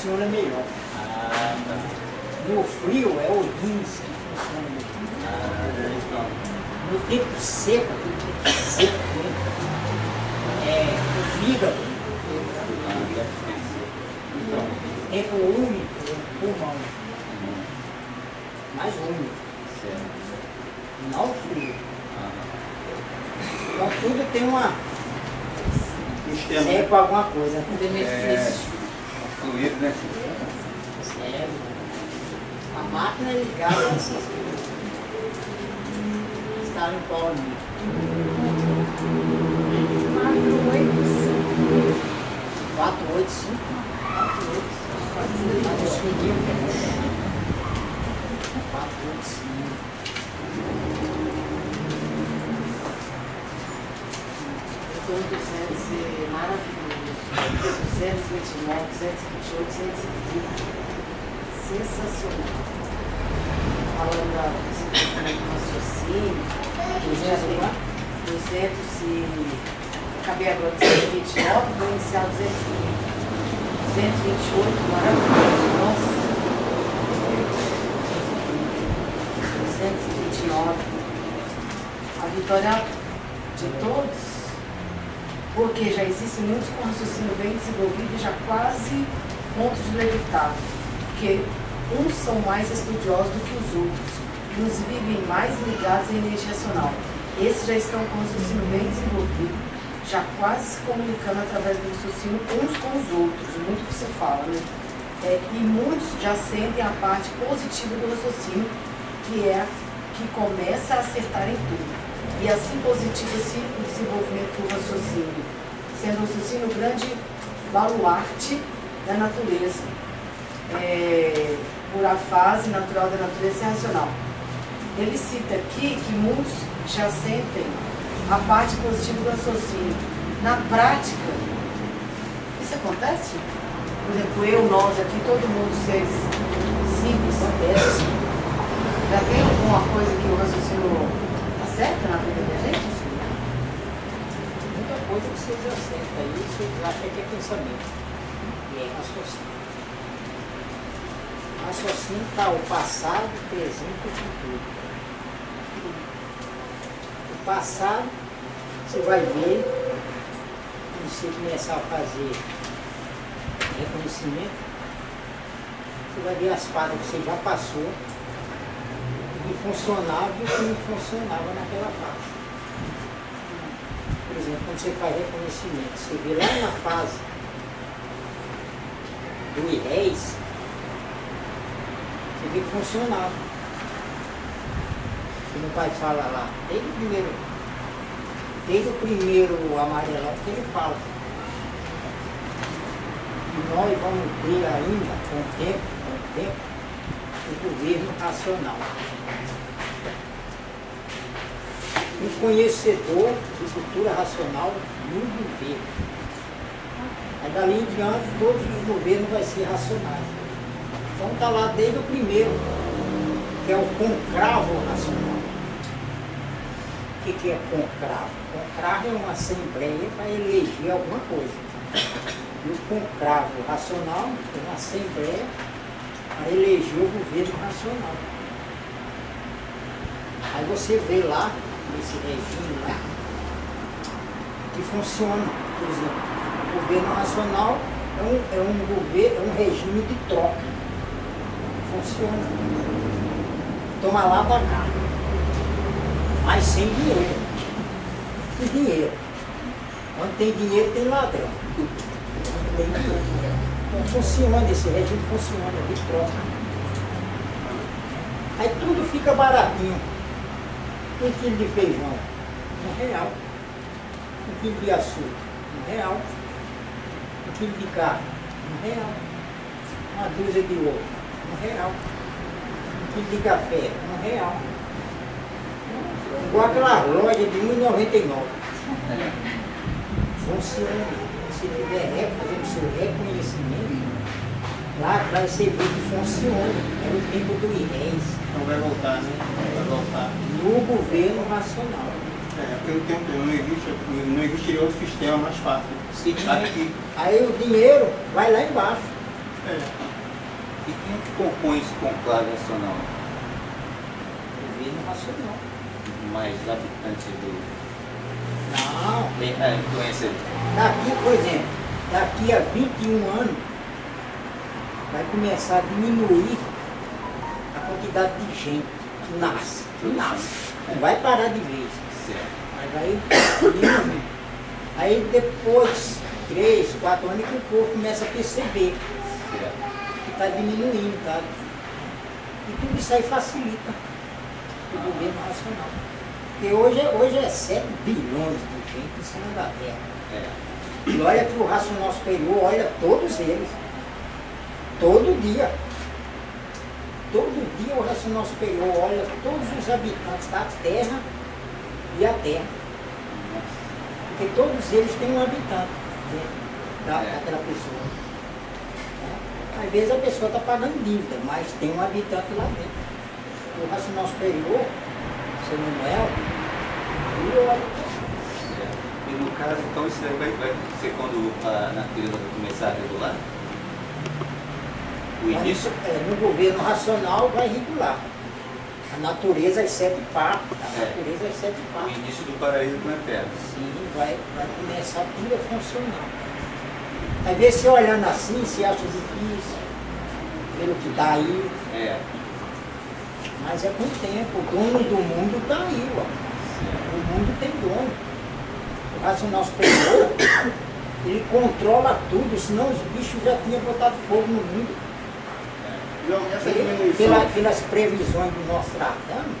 funciona melhor. Ah, tá. No frio é o rins que funciona melhor. No tempo seco, tempo seco, né? é o fígado, Ah. Então, tempo úmido, é o pulmão, mais úmido, certo. não frio. Ah, Então tudo tem uma. Sistema. serve para alguma coisa. Benefício. Né? Serve. A máquina é ligada a essas coisas. Está no pau ali. 4, 8, 5. 4, 8. Mas os meninos que é 4, 8, 5. Eu estou no 200 maravilhoso. 229, 228, 230. Sensacional. Falando da raciocínio. 200 e. Acabei agora 229, vou iniciar 220. 228, maravilhoso. Nossa. 229. A vitória de todos porque já existem muitos com raciocínio bem desenvolvido e já quase ponto de levitar, porque uns são mais estudiosos do que os outros, e uns vivem mais ligados à energia racional. Esses já estão com raciocínio bem desenvolvido, já quase se comunicando através do raciocínio uns com os outros, muito que se fala, né? É, e muitos já sentem a parte positiva do raciocínio, que é que começa a acertar em tudo. E assim positiva-se o desenvolvimento do raciocínio, sendo o raciocínio grande baluarte da natureza, é, por a fase natural da natureza e racional. Ele cita aqui que muitos já sentem a parte positiva do raciocínio. Na prática, isso acontece? Por exemplo, eu, nós aqui, todo mundo, seres simples, acontece. Já tem alguma coisa que o raciocínio acerta na vida da gente? Muita coisa que vocês acertam aí, vocês acham que é pensamento. E é raciocínio. Raciocínio está o passado, o presente e o futuro. O passado, você vai ver, quando você começar a fazer reconhecimento, você vai ver as fases que você já passou, funcionava e o que não funcionava naquela fase. Por exemplo, quando você faz reconhecimento, você vê lá na fase do IRES, você vê que funcionava. Que meu pai fala lá, desde o primeiro, desde o primeiro amarelão que ele fala. E nós vamos ter ainda, com o tempo, com o tempo, o governo racional. um conhecedor de cultura racional no governo. Aí dali em diante todos os governos vão ser racionais. Então está lá desde o primeiro, que é o concravo racional. O que, que é concravo? Concravo é uma assembleia para eleger alguma coisa. E o concravo racional é uma assembleia para eleger o governo racional. Aí você vê lá, nesse regime lá, que funciona. Por exemplo, o governo nacional é um, é um, governo, é um regime de troca. Funciona. Toma lá da cá. Mas sem dinheiro. E dinheiro. Quando tem dinheiro tem ladrão. Quando tem dinheiro. Então funciona, esse regime funciona, ele troca. Aí tudo fica baratinho. Um quilo de feijão, um real. Um quilo de açúcar, um real. Um quilo de carne, um real. Uma dúzia de ovo, um real. Um quilo de café, um real. Igual aquela loja de R$ 1,99. Funciona. Se tiver ré, fazendo seu reconhecimento, lá vai você ver que funciona. É o tempo do IRES, Então vai voltar, né? Vai voltar. no governo racional. É, pelo tempo não existe, não existiria outro sistema mais fácil. Se Aqui, Aí o dinheiro vai lá embaixo. É. e quem é que compõe esse conclave nacional? Governo racional. Mais habitantes do. Não, Tem a influência. daqui, por exemplo, daqui a 21 anos vai começar a diminuir a quantidade de gente que nasce. Que nasce. Não vai parar de vez. Certo. Mas vai diminuir. Aí depois, três, quatro anos, que o povo começa a perceber certo. que está diminuindo, tá? E tudo isso aí facilita o governo nacional. Porque hoje, é- hoje é 7 bilhões de gente em cima da terra. É. E olha que o racional superior olha todos eles. Todo dia. Todo dia o racional superior olha todos os habitantes da terra e a terra. Porque todos eles têm um habitante dentro da, É. daquela pessoa. É. Às vezes a pessoa está pagando dívida, mas tem um habitante lá dentro. O racional superior, seu Manuel, ele olha. E no caso, então, isso daí vai, vai ser quando a natureza vai começar a regular? O início? é, no governo racional vai regular. A natureza às sete partes. A É. natureza às sete O partes. início do paraíso na Terra. Sim, vai, vai começar tudo a funcionar. Às vezes você olhando assim, você acha difícil, pelo que está aí, É. mas é com o tempo. O dono do mundo está aí, ó. O mundo tem dono. O racional superior, ele controla tudo, senão os bichos já tinham botado fogo no mundo. Pela- pelas previsões do Nostradamus,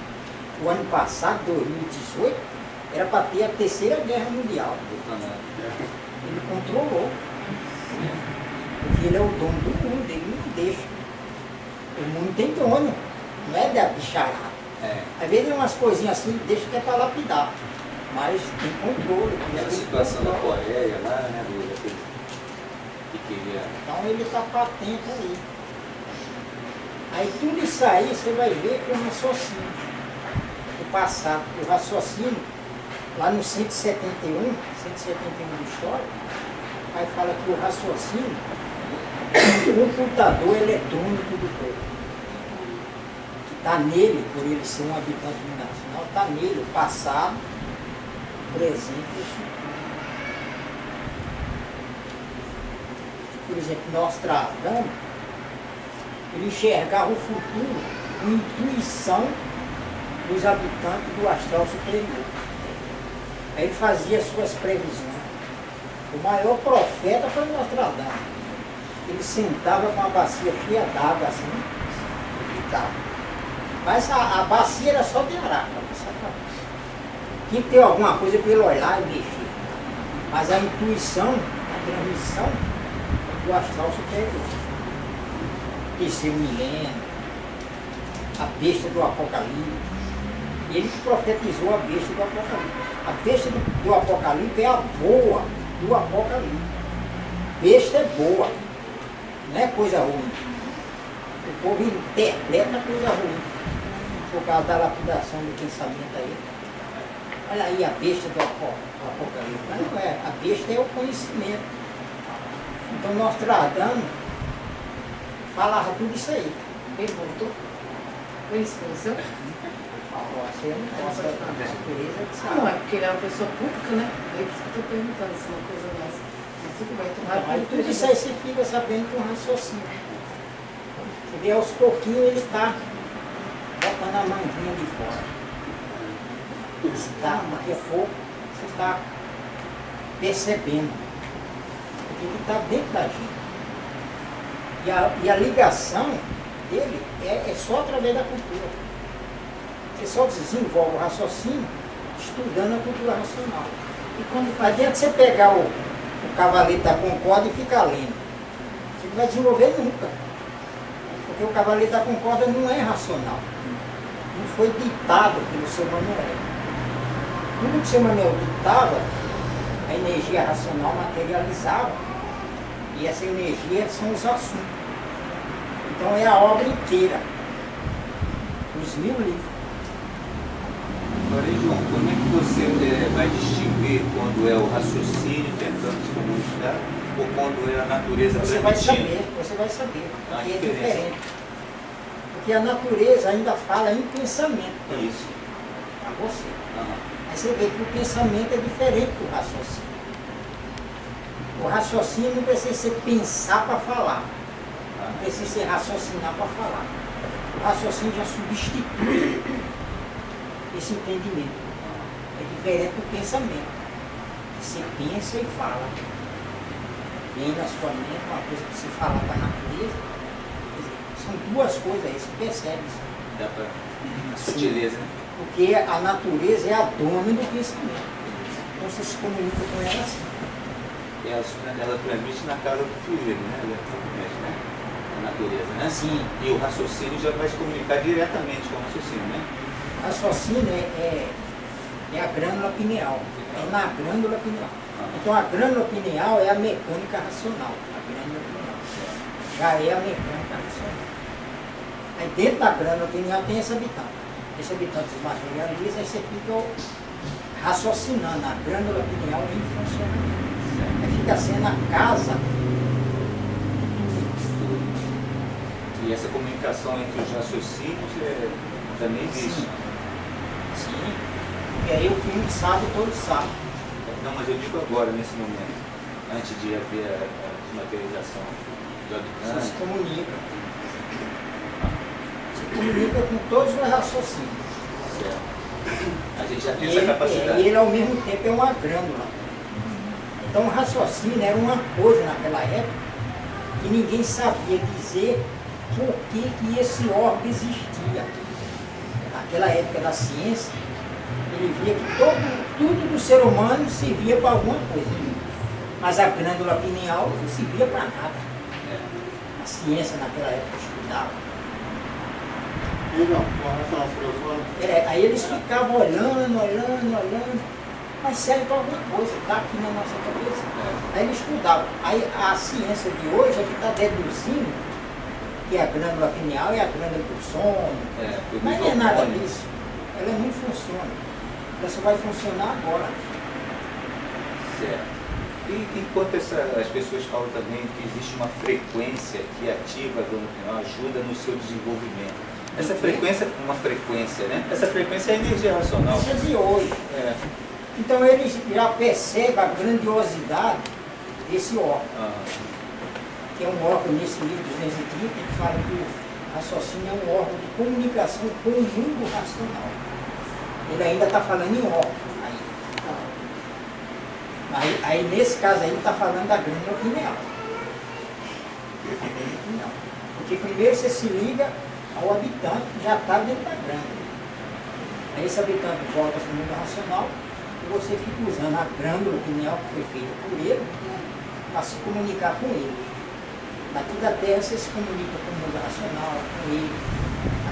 o ano passado, 2018, era para ter a terceira guerra mundial. Ele controlou. Porque ele é o dono do mundo, ele não deixa. O mundo tem dono, não é da bicharada. É. Às vezes umas coisinhas assim, deixa que é para lapidar. Mas tem controle. Tem situação da. Coreia lá, né? Do, daquele que queria. Então ele está patente aí. Aí tudo isso aí você vai ver com o raciocínio do passado. O raciocínio, lá no 171, 171 do história, aí fala que o raciocínio é um computador eletrônico do corpo. Está nele, por ele ser um habitante nacional, está nele o passado, o presente e o futuro. por exemplo, Nostradamus, ele enxergava o futuro com intuição dos habitantes do astral superior. Aí ele fazia as suas previsões. O maior profeta foi Nostradamus. Ele sentava com a bacia d'água assim e ficava. Mas a, a bacia era só de araca? Tinha que ter alguma coisa para olhar e mexer. Mas a intuição, a transmissão, do astral superior. Terceiro milênio, a besta do Apocalipse. Ele profetizou a besta do Apocalipse. A besta do, do Apocalipse é a boa do Apocalipse. Besta é boa, não é coisa ruim. O povo interpreta coisa ruim por causa da lapidação do pensamento aí. Olha aí a besta do Apo- do Apocalipse. Mas não é, a besta é o conhecimento. Então Nostradamus falava tudo isso aí. Ele voltou? Ele conheceu? Você não que é porque ele é uma pessoa pública, né? É isso que eu tô perguntando se é uma coisa dessa. Mas tudo bem, tomara Então, que tudo isso aí você fica sabendo com raciocínio. Você vê aos pouquinhos ele está botando a manguinha de fora. Você tá, daqui a pouco você está percebendo. Porque ele está dentro da gente. E a, e a ligação dele é, é só através da cultura. Você só desenvolve o raciocínio estudando a cultura racional. E quando não adianta você pegar o, o cavalete da Concórdia e ficar lendo. Você não vai desenvolver nunca. Porque o cavalete da Concórdia não é racional. Não foi ditado pelo seu Manuel. Tudo que o seu Manuel ditava, a energia racional materializava. E essa energia são os assuntos. Então é a obra inteira. Os mil livros. Agora, João, como é que você eh, vai distinguir quando é o raciocínio tentando se comunicar ou quando é a natureza Você vai saber, você vai saber. Porque é diferente. Porque a natureza ainda fala em pensamento pra Isso. pra você. Aí você vê que o pensamento é diferente do raciocínio. O raciocínio não precisa ser pensar para falar. Não precisa ser raciocinar para falar. O raciocínio já substitui esse entendimento. É diferente do pensamento. Você pensa e fala. Vem na sua mente uma coisa que você fala para a natureza. São duas coisas aí, você percebe isso. Dá pra... A sutileza, né? Porque a natureza é a dona do pensamento. Então você se comunica com ela assim. Ela, ela transmite na casa do filho, né? Ela transmite, né? A natureza, né? Assim, E o raciocínio já vai se comunicar diretamente com o raciocínio, né? raciocínio é, é, é a glândula pineal. É na glândula pineal. Então a glândula pineal é a mecânica racional. A glândula pineal. Já é a mecânica racional. Aí dentro da glândula pineal tem esse habitante. Esse habitante se materializa, aí você fica raciocinando a glândula pineal em funcionamento. Aí fica sendo a casa E essa comunicação entre os raciocínios é, também existe. Sim. E aí o que um sabe, todos sabem. Não, mas eu digo agora, nesse momento, antes de haver a, a desmaterialização do Você habitante. se comunica. Se comunica com todos os raciocínios. certo? A gente já tem ele, essa capacidade. e ele ao mesmo tempo é uma glândula. Então o raciocínio era uma coisa naquela época que ninguém sabia dizer por que, que esse órgão existia. Naquela época da ciência, ele via que todo, tudo do ser humano servia para alguma coisa. Mas a glândula pineal não servia para nada. É. A ciência naquela época estudava. É, aí eles ficavam olhando, olhando, olhando, mas serve para alguma coisa, está aqui na nossa cabeça. Aí eles estudavam. Aí a ciência de hoje é que está deduzindo que a glândula pineal é a glândula do sono. É, Mas não é nada disso. Ela não funciona. Só vai funcionar agora. Certo. E enquanto essa- as pessoas falam também que existe uma frequência que ativa pineal, ajuda no seu desenvolvimento. Essa frequência, uma frequência, né? Essa frequência é a energia racional. Isso é de hoje. É. Então eles já percebem a grandiosidade desse órgão. Ah, que é um órgão nesse livro 230, que fala que o raciocínio é um órgão de comunicação com o mundo racional. Ele ainda está falando em órgão. Aí, aí, aí, nesse caso aí ele está falando da glândula pineal. Porque primeiro você se liga ao habitante que já está dentro da glândula. Aí esse habitante volta para o mundo racional e você fica usando a glândula pineal que foi feita por ele para se comunicar com ele. Daqui da Terra você se comunica com o mundo racional, com ele,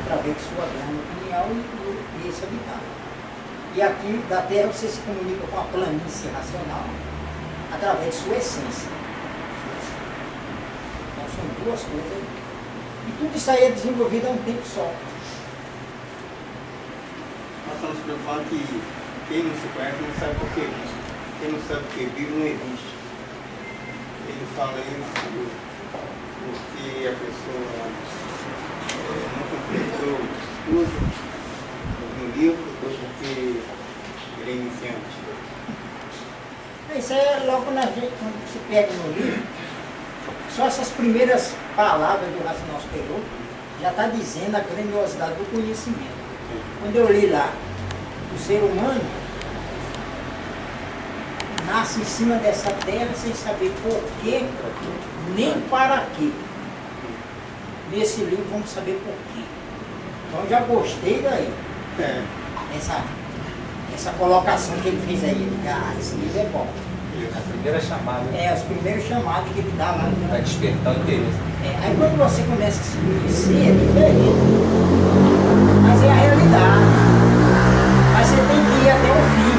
através de sua glândula pineal e, e esse habitante. E aqui da Terra você se comunica com a planície racional através de sua essência. Então são duas coisas. E tudo isso aí é desenvolvido a um tempo só. nós estamos preocupados que quem não se conhece não sabe por que existe. Quem não sabe que vive não existe. Ele fala isso porque a pessoa é, não completou o estudo no livro porque ele é. Isso é logo na gente, quando se pega no livro, só essas primeiras palavras do racional superior já está dizendo a grandiosidade do conhecimento. Quando eu li lá, o ser humano nasce em cima dessa terra sem saber por quê, nem para quê. nesse livro vamos saber por quê. Então já gostei daí. É. Essa, essa colocação que ele fez aí. Ele, ah, esse livro é bom. A primeira chamada É, os primeiros chamados que ele dá lá. no- vai despertar o interesse. É, aí quando você começa a se conhecer, é diferente. Mas é a realidade. Mas você tem que ir até o fim.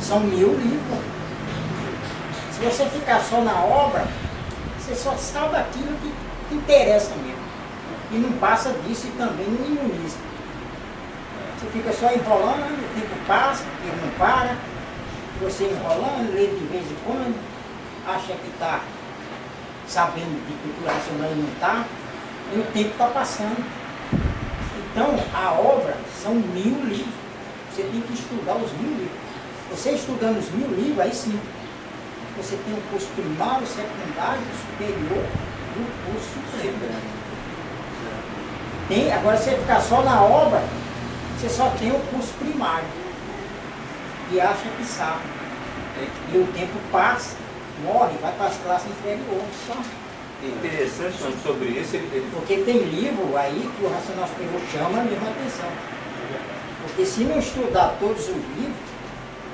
São mil livros. Se você ficar só na obra, você só sabe aquilo que te interessa mesmo. E não passa disso e também não imuniza. Fica só enrolando, o tempo passa, o tempo não para. Você enrolando, lê de vez em quando, acha que está sabendo de cultura racional e não está, e o tempo está passando. Então, a obra são mil livros. Você tem que estudar os mil livros. Você estudando os mil livros, aí sim, você tem o curso primário, secundário, superior e o curso supremo. Tem, agora, você ficar só na obra, você só tem o curso primário. E acha que sabe. E o tempo passa, morre, vai para as classes inferiores. Só. É interessante sobre isso, ele Porque tem livro aí que o Racional Superior chama a mesma atenção. Porque se não estudar todos os livros,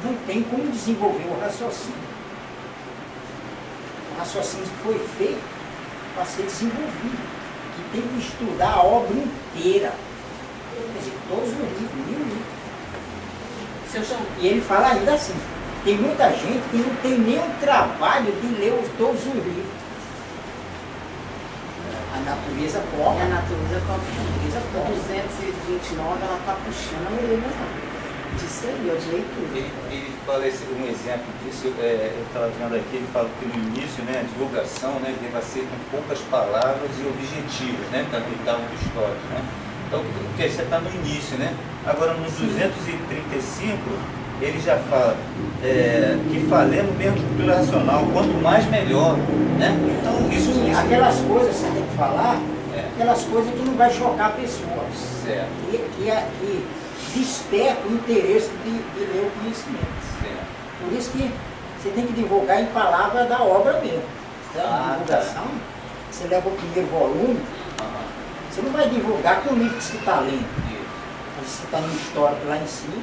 não tem como desenvolver o raciocínio. O raciocínio foi feito para ser desenvolvido. E tem que estudar a obra inteira. Quer dizer, todos os livros, mil livros. Seu João, E ele fala ainda assim, tem muita gente que não tem nenhum trabalho de ler os, todos os livros. A natureza cobra, a a natureza cobra. natureza A cobra. 229, ela está puxando a orelha não. Disso aí, ó, de leitura. Ele, ele fala esse, um exemplo disso, é, eu estava vendo aqui, ele fala que no início, né, a divulgação né, deva ser com poucas palavras e objetivas, né, da vital do histórico, né? Então, porque você está no início, né? Agora no 235, ele já fala é, que falemos mesmo cultura racional, quanto mais melhor, né? Então, isso, Sim, isso aquelas coisas que você tem que falar, É. aquelas coisas que não vai chocar a pessoa. Certo, Que, que, que desperta o interesse de, de ler o conhecimento. certo. Por isso que você tem que divulgar em palavras da obra mesmo. Então, Ah, a divulgação, você leva o primeiro volume. Você não vai divulgar com o livro que você está lendo. Mas você está no histórico lá em cima,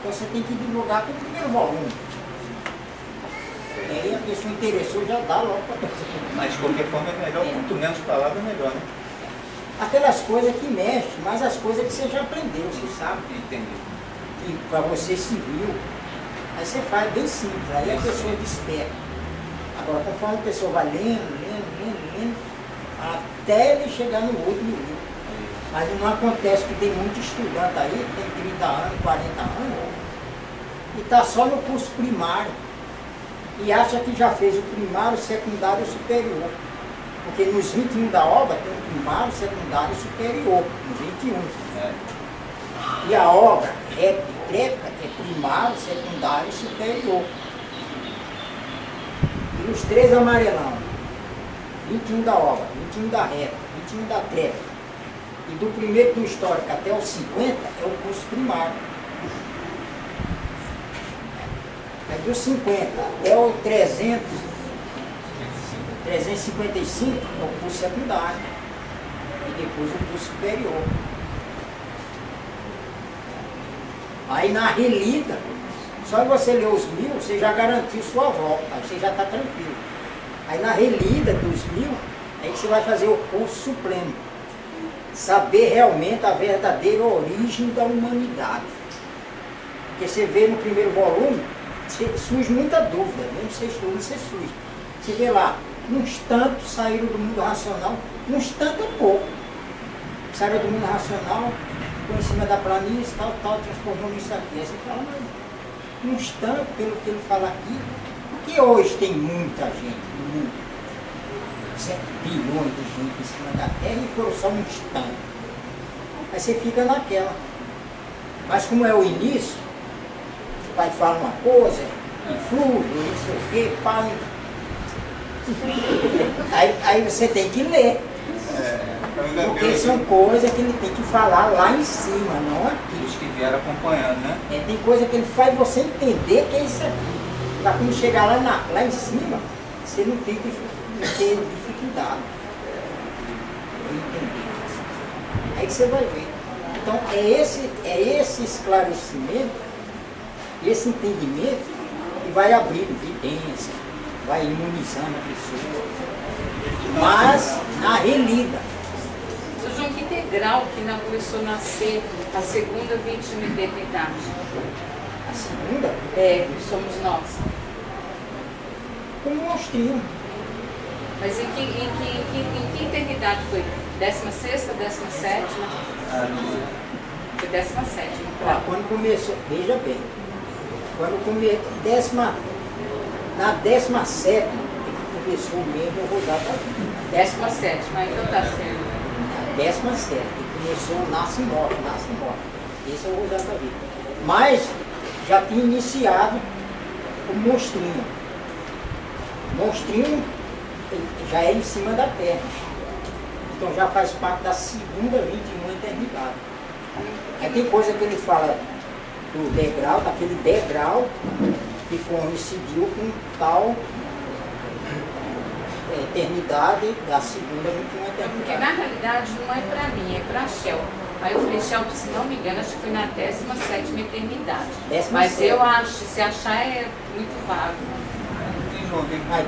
então você tem que divulgar com o primeiro volume. E aí a pessoa interessou já dá logo para a pessoa. Mas de qualquer forma é melhor, quanto menos palavras, melhor, né? Aquelas coisas que mexem, mas as coisas que você já aprendeu, você sabe, Entendi. que para você se viu. Aí você faz bem simples, aí a pessoa desperta. Agora, conforme a pessoa vai lendo, até ele chegar no último livro. Mas não acontece que tem muito estudante aí, que tem 30 anos, 40 anos, e está só no curso primário. E acha que já fez o primário, secundário e superior. Porque nos 21 da obra tem o primário, secundário e superior, no 21. É. E a obra e treca é primário, secundário e superior. E os três amarelão, 21 da obra, 21 da reta, 21 da treca. E do primeiro do histórico até o 50 é o curso primário. Aí do 50 até o 300, 355 é o curso secundário. E depois o curso superior. Aí na relida, só você ler os mil, você já garantiu sua volta, aí você já está tranquilo. Aí na relida dos mil, aí você vai fazer o curso supremo. Saber realmente a verdadeira origem da humanidade. Porque você vê no primeiro volume, surge muita dúvida, mesmo você estuda, você surge. Você vê lá, uns tantos saíram do mundo racional, uns tantos é pouco. Saíram do mundo racional, ficou em cima da planície, tal, tal, transformou nisso aqui. Aí você fala, mas uns tantos, pelo que ele fala aqui, porque hoje tem muita gente no mundo. 7 bilhões de gente em cima da Terra e foram só uns tantos. Aí você fica naquela. Mas como é o início, o pai fala uma coisa, flúvio, não sei o quê, pai. Aí, aí você tem que ler. Ainda Porque são coisas que ele tem que falar lá em cima, não aqui. Os que vieram acompanhando, né? É, tem coisa que ele faz você entender que é isso aqui. Para quando chegar lá, na- lá em cima, você não tem, não tem dificuldade. Entender. Aí você vai ver. Então é esse, é esse esclarecimento, esse entendimento que vai abrindo vidência, vai imunizando a pessoa. Mas na relida. Seu João, que degrau que não começou a nascer a segunda vítima de eternidade? A segunda, É, somos nós. como monstrinho. Mas em que, em que, em que, em que eternidade foi? Décima sexta, décima sétima? Foi décima sétima, Ó, claro. quando começou, veja bem, quando come, décima, na décima sétima é que começou mesmo o rodar da vida. Décima sétima, então tá certo. Na décima sétima, que começou o nasce e morre, nasce e morre. Esse é o rodar da vida. Mas já tinha iniciado o monstrinho. Monstrinho já é em cima da terra. Então já faz parte da segunda 21 eternidade. Aí tem coisa que ele fala do degrau, daquele degrau que coincidiu com tal é, eternidade da segunda 21 Porque eternidade. na realidade não é pra mim, é pra Shell. Aí eu falei, Shell, se não me engano, acho que foi na décima sétima eternidade. Décima Mas sétima. eu acho, se achar é muito vago.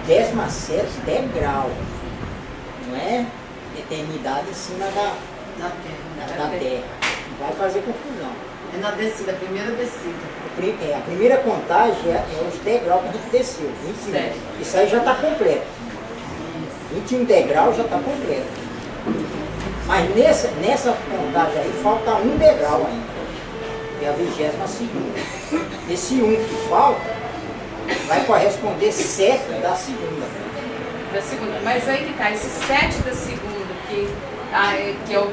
Décima sétima degrau, não é eternidade em cima da, Na terra. da, da terra. Não vai fazer confusão. É na descida, a primeira descida. É, a primeira contagem é, é os degraus que a gente desceu, 21. Certo. Isso aí já está completo. 21 degraus já está completo. Mas nessa, nessa contagem aí falta um degrau ainda, que é a 22 segunda. Esse um que falta vai corresponder sete da segunda. Da segunda. Mas aí que tá, esse sete da segunda, que, ah, é- que, é, o,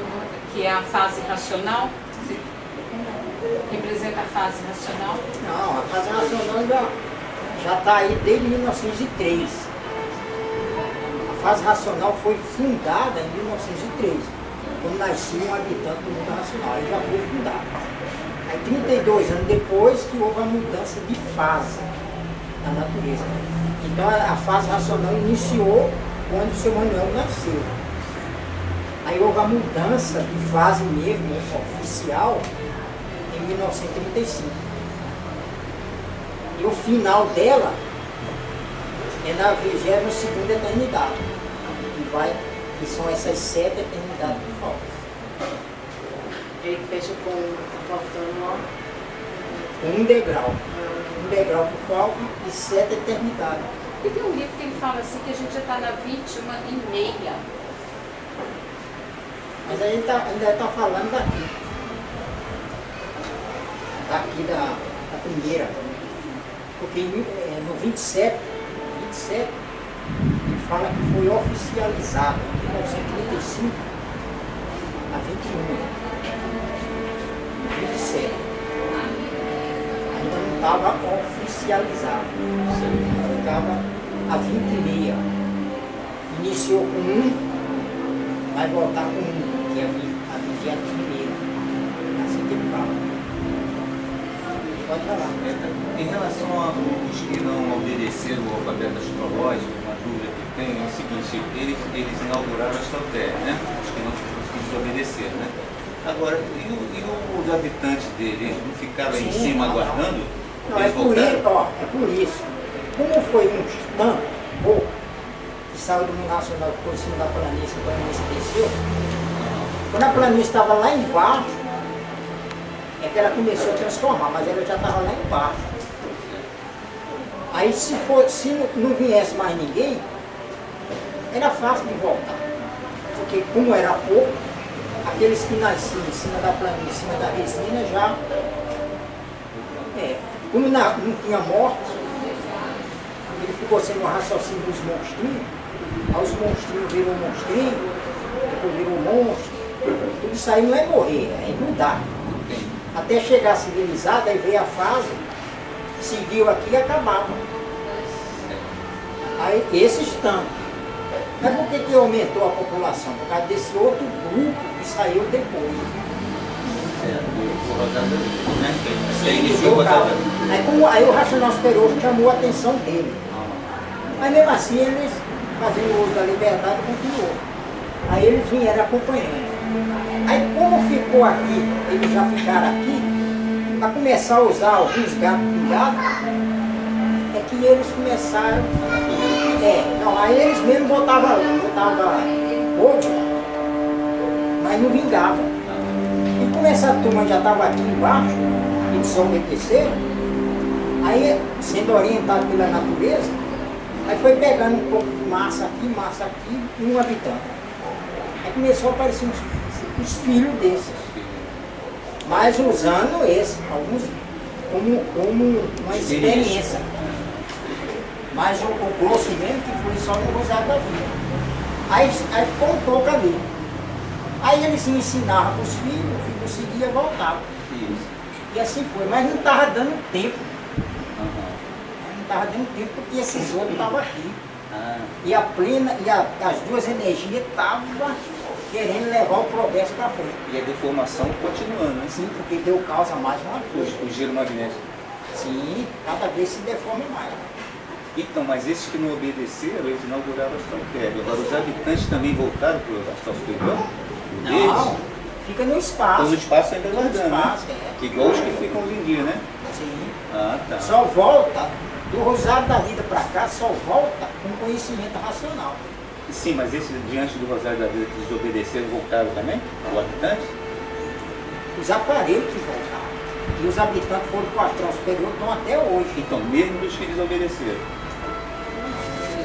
que é a fase racional, se- representa a fase racional. Não, a fase nacional já está aí desde 1903. A fase racional foi fundada em 1903, quando nascia um habitante do mundo racional. Aí já foi fundada. Aí 32 anos depois que houve a mudança de fase na natureza. Então a a fase racional iniciou quando o seu Manuel nasceu. Aí houve a mudança de fase mesmo, oficial, em 1935. E o final dela é na 22 segunda eternidade. Que, vai, que são essas sete eternidades que faltam. Ele fecha com faltando Um degrau. Um degrau que falta e sete eternidades. E tem um livro que ele fala assim que a gente já está na vítima e meia. Mas a gente tá, ainda está falando daqui. Daqui da, da primeira. Porque eh, no 27, 27, ele fala que foi oficializado em 1935 a 21. 27. Estava oficializado. Ficava a 20 e meia. Iniciou com um vai voltar com um, que é a vi- a vigésima primeira. É assim que ele fala. Pode falar. Em relação aos que não obedeceram o alfabeto astrológico, uma dúvida que tem é o seguinte, eles, eles inauguraram a Astroterra, né? Os que não desobedeceram, né? Agora, e, o- e os habitantes dele, eles não ficaram aí em cima aguardando? Não, é por isso, ó, é por isso. Como foi um tanto, pouco, que saiu do mundo nacional, ficou em cima da planície, a planície desceu, quando a planície estava lá embaixo, é que ela começou a transformar, mas ela já estava lá embaixo. Aí se, for, se não- não viesse mais ninguém, era fácil de voltar. Porque como era pouco, aqueles que nasciam em cima da planície, em cima da resina, já. É, como na- não tinha morte, ele ficou sendo um raciocínio dos monstrinhos, aí os monstrinhos viram monstrinho, depois virou monstro. Tudo isso aí não é morrer, é mudar. Até chegar civilizado, aí veio a fase, seguiu aqui e acabava. Aí esses tantos. Mas por que, que aumentou a população? Por causa desse outro grupo que saiu depois. Aí, como, aí o Racional Superior chamou a atenção dele. Mas mesmo assim eles, fazendo uso da liberdade, continuou. Aí eles vieram acompanhando. Aí como ficou aqui, eles já ficaram aqui, para começar a usar alguns gatos pingados, é que eles começaram. É, não, aí eles mesmo botavam botava ovo, mas não vingava. E como essa turma já estava aqui embaixo, eles só obedeceram, aí sendo orientado pela natureza, aí foi pegando um pouco de massa aqui, massa aqui, um habitante. Aí começou a aparecer uns, uns filhos desses. Mas usando esse, alguns como, como uma experiência. Mas o, o grosso mesmo que foi só no Rosário da Vida. Aí, aí ficou um pouco ali. Aí eles ensinavam para os filhos, o filho seguia e voltava. Isso. E assim foi, mas não estava dando tempo. Aham. Não estava dando tempo porque esses outros estavam aqui. Ah, E a plena, e a- as duas energias estavam querendo levar o progresso para frente. e a deformação continuando, né? Sim, porque deu causa mais uma coisa. O, o giro magnético. Sim, cada vez se deforma mais. Então, mas esses que não obedeceram, eles inauguraram o astral. Agora, os habitantes também voltaram para o astral superior? Não, fica no espaço. Estão no espaço ainda No guardando, né? é. Igual os que ficam hoje em dia, né? Sim. Ah, tá. Só volta, do Rosário da Vida para cá, só volta com conhecimento racional. Sim, mas esses diante do Rosário da Vida que desobedeceram voltaram também? Os habitantes? Os aparelhos que voltaram. E os habitantes foram para o astral superior, estão até hoje. Então, mesmo dos que desobedeceram.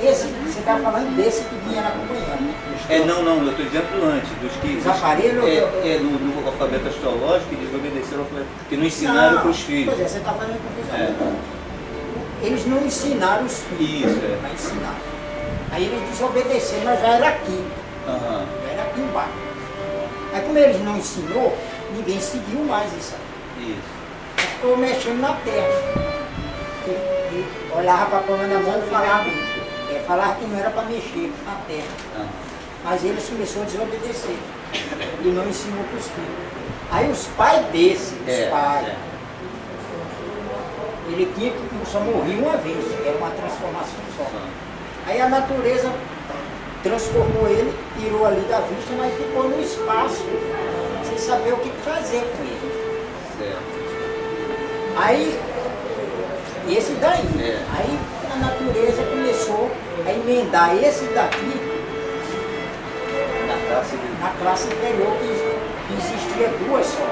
Esse, você está falando desse que vinha na companhia, né? É, não, não, eu estou dizendo do antes, dos que. Os aparelhos, É, é no, no alfabeto astrológico, ao alfabeto, que não ensinaram para os filhos. Pois é, você está fazendo confusão. É. Eles não ensinaram os filhos Isso, é. a ensinar. Aí eles desobedeceram, mas já era aqui. Aham. Já era aqui embaixo. Aí como eles não ensinou, ninguém seguiu mais isso aí. Isso. Ficou mexendo na terra. E, e olhava para a palma da mão e falava, é, falava que não era para mexer na terra. Aham. Mas eles começaram a desobedecer. E não ensinou para os filhos. Aí os pais desses, os É, pais, é. ele tinha que só morrer uma vez, era uma transformação só. Só. Aí a natureza transformou ele, tirou ali da vista, mas ficou no espaço, sem saber o que fazer com ele. Certo. Aí, esse daí, É. aí a natureza começou a emendar esse daqui Na classe na classe inferior, que existia duas só.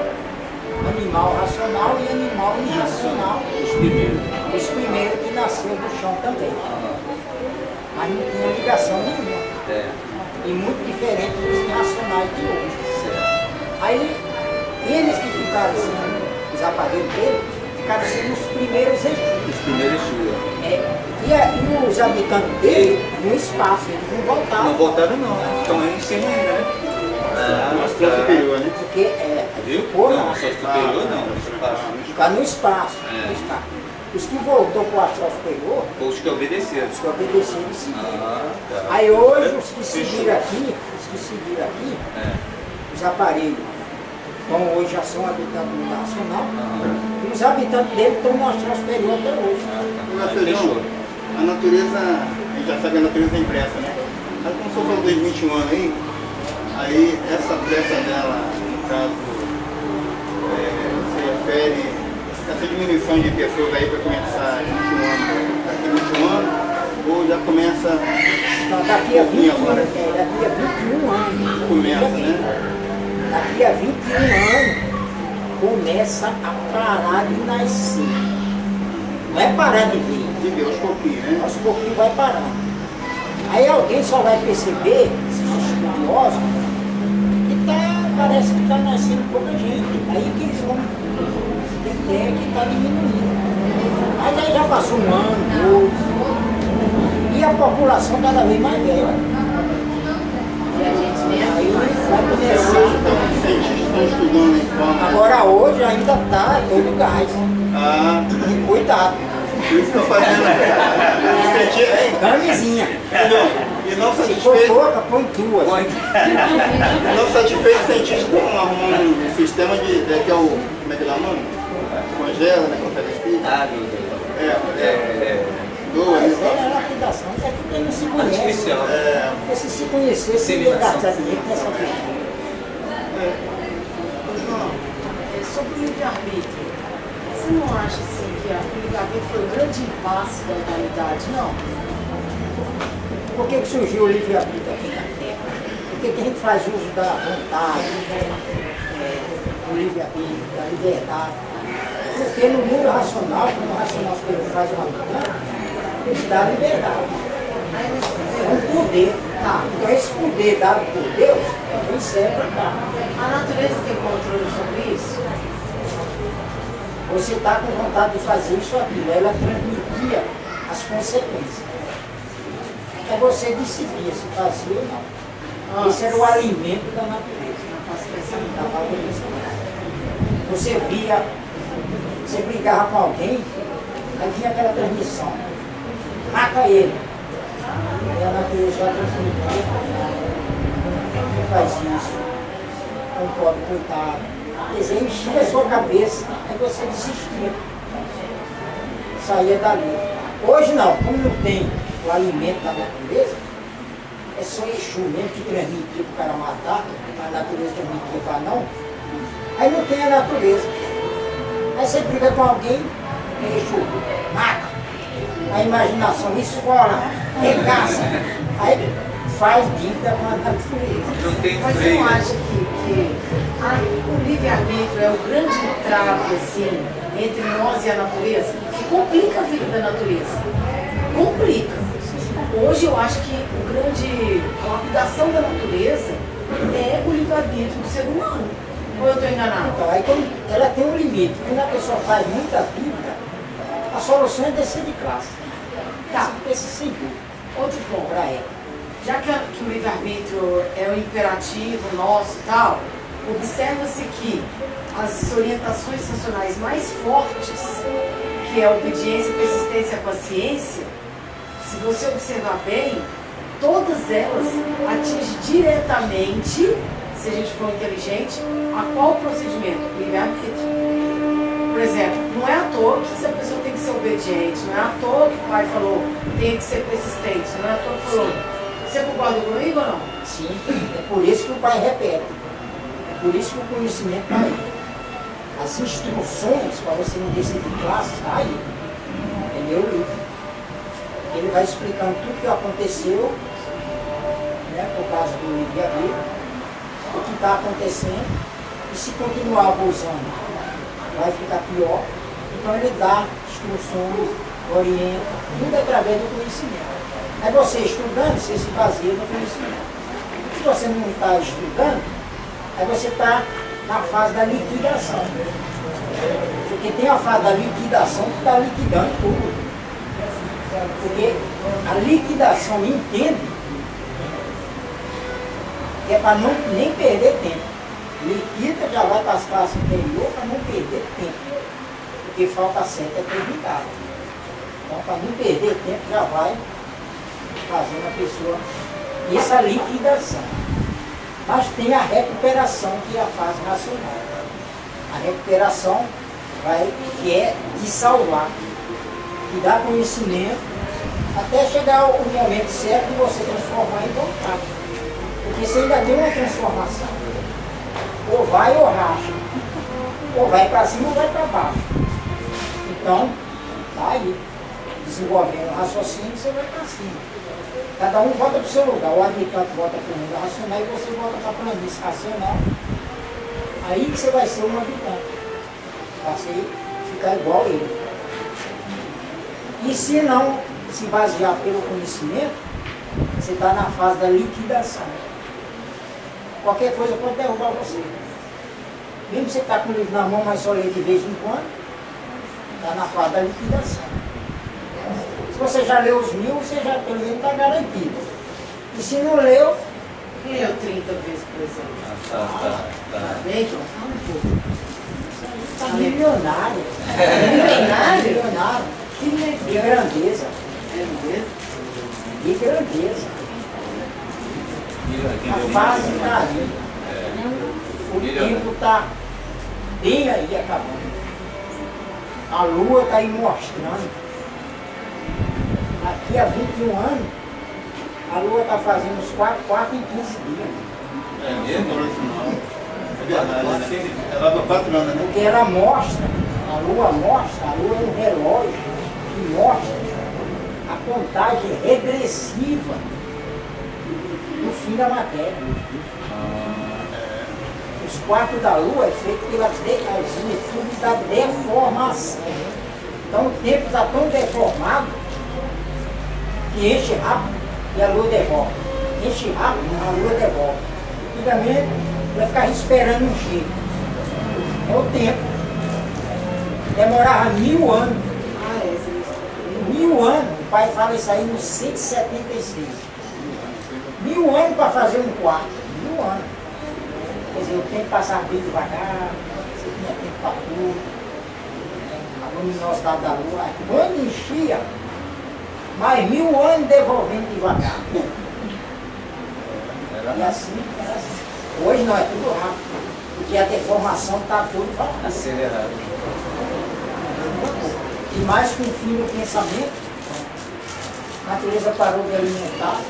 Animal racional e animal irracional. Os primeiros. Os primeiros que nasceu do chão também. Mas não tinha ligação nenhuma. É. E muito diferente dos irracionais de hoje. Certo. Aí, eles que ficaram sendo, os aparelhos dele, ficaram sendo os primeiros egípcios. Os primeiros chuva. É, e, a- e os habitantes dele, no espaço, eles não voltavam. Não voltaram não, né? Estão aí em cima ainda, né? Ah, No astral superior, né? Porque é, Viu? ficou Não, só superior não, no espaço. ficar no espaço. É. no espaço. Os que voltou para o astral superior, Ou os que obedeceram. os que obedeceram e seguiram. Ah, tá. Aí hoje, os que seguiram aqui, os que seguiram aqui, É. os aparelhos, então hoje já são habitantes do nacional, e os habitantes dele estão no astral superior até hoje. Feijão, fechou. A natureza, a gente já sabe que a natureza é impressa, né? O senhor falou desde 21 anos aí, aí essa pressa dela, no caso, é, se refere essa diminuição de pessoas aí para começar 21 anos, daqui 21 anos, ou já começa, Então daqui a 21, agora. é, daqui a 21 anos, começa, né? daqui a 21 anos, começa a parar de nascer. Não é parar de vir. De ver aos pouquinhos, né? aos pouquinhos vai parando. Aí alguém só vai perceber, esses estudiosos, que tá, parece que está nascendo pouca gente. Aí que eles vão ter ideia que está diminuindo. Mas aí já passou um ano, dois. E a população cada vez mais velha. Aí vai começar. Agora hoje ainda está todo gás. Ah, E cuidado. Por isso que eu estou fazendo. Camisinha. e não, e não satisfeito. pouca, põe duas. Não satisfeito, os cientistas estão arrumando um sistema de, de que é o, como é que dá o nome? Congela, né, consegue respirar. Ah, meu Deus. É, É, é. é. mudou, Mas né? é lapidação, é porque não se conhece. É, Porque se se conhecesse, seria gastar dinheiro nessa questão. João, é, sobre o livre-arbítrio, você não acha assim que a- o livre-arbítrio foi o grande impasse da humanidade, não? Por que, que surgiu o livre-arbítrio aqui na Terra? Por que, que a gente faz uso da vontade, é, do livre-arbítrio, da liberdade? Porque no mundo racional, quando o racional faz uma mudança, ele dá liberdade. É um poder. Tá. Então esse poder dado por Deus, ele serve para. A natureza tem controle sobre isso? Você está com vontade de fazer isso aquilo, ela transmitia as consequências. É você decidir se fazia ou não. Esse era o alimento da natureza, da falta de pensamento. Você via, você brigava com alguém, aí vinha aquela transmissão. Mata ele. E a natureza já transmitia. Não faz isso. Não pode, coitado. Quer dizer, enchia a sua cabeça, aí você desistia. Saía dali. Hoje não, como não tem o alimento da natureza, é só Exu mesmo que transmitia para o cara matar, a natureza transmitia para não. Aí não tem a natureza. Aí você briga com alguém, é Exu, mata. A imaginação escola, regaça. Aí faz dívida com a natureza. Não tem Mas você não acha que, que o livre-arbítrio é o grande entrave, assim, entre nós e a natureza? Que complica a vida da natureza. Complica. Hoje eu acho que o grande, a lapidação da natureza é o livre-arbítrio do ser humano. Ou eu estou enganado? Então, aí quando ela tem um limite. Quando a pessoa faz muita dívida, a solução é descer de classe. Tá. Esse sem dúvida Outro ponto. para ela. Já que, que o livre-arbítrio é o imperativo nosso e tal, observa-se que as orientações racionais mais fortes, que é a obediência, persistência e paciência, se você observar bem, todas elas atingem diretamente, se a gente for inteligente, a qual procedimento? Livre-arbítrio. Por exemplo, não é à toa que essa pessoa tem que ser obediente, não é à toa que o pai falou tem que ser persistente, não é à toa que falou. Você concorda comigo ou não? Sim, é por isso que o pai repete. Por isso que o conhecimento está aí. As instruções para você não descer de classe está aí. É meu livro. Ele vai explicando tudo que aconteceu, né, por causa do livre-arbítrio, o que está acontecendo, e se continuar abusando, vai ficar pior. Então ele dá instruções, orienta, tudo através do conhecimento. É você estudando, você se baseia no conhecimento. Se você não está estudando, aí você está na fase da liquidação. Porque tem a fase da liquidação que está liquidando tudo. Porque a liquidação entende que é para não nem perder tempo. Liquida já vai para as classes inferiores para não perder tempo. Porque falta sete é terminada. Então, para não perder tempo, já vai fazendo a pessoa isso é a liquidação. Mas tem a recuperação, que é a fase racional. A recuperação vai, que é de salvar, que dá conhecimento, até chegar o momento certo de você transformar em vontade. Porque você ainda tem uma transformação. Ou vai ou racha. Ou vai para cima ou vai para baixo. Então, tá aí. Desenvolvendo o raciocínio, você vai para cima. Cada um volta para o seu lugar. O habitante volta para o mundo racional e você volta para a planície racional. Aí que você vai ser um habitante. Vai ser, ficar igual a ele. E se não se basear pelo conhecimento, você está na fase da liquidação. Qualquer coisa pode derrubar você. Mesmo você está com o livro na mão, mas só lê de vez em quando, está na fase da liquidação. Se você já leu os mil, você já pelo menos está garantido. E se não leu, leu 30 vezes, por exemplo? Ah, tá, tá, tá. Bem, então, fala um pouco. está milionário. Milionário? Milionário. Que legal. De grandeza. É mesmo? De grandeza. A fase está aí. O Milionário. tempo está bem aí acabando. A lua está aí mostrando. Aqui há 21 anos, a Lua está fazendo os 4, 4 em 15 dias. É, mesmo? É verdade, né? Ela vai quatro anos, né? Porque ela mostra, a Lua mostra, a Lua é um relógio que mostra a contagem regressiva do fim da matéria. Os quatro da Lua é feito pela de- as virtudes da deformação. Então o tempo está tão deformado que enche rápido e a Lua devolve. Enche rápido, a Lua devolve. Antigamente, vai ficar esperando um jeito. É o tempo. Demorava mil anos. Ah, é, Mil anos. O pai fala isso aí no 176. Mil anos para fazer um quarto. Mil anos. Quer dizer, o tempo passava bem devagar, você tinha tempo para tudo. A luminosidade da lua. Quando enchia, mais mil anos devolvendo devagar. E assim, era assim. Hoje não, é tudo rápido. Porque a deformação está tudo rápido. Acelerado. E mais com o fim do pensamento, a natureza parou de alimentar.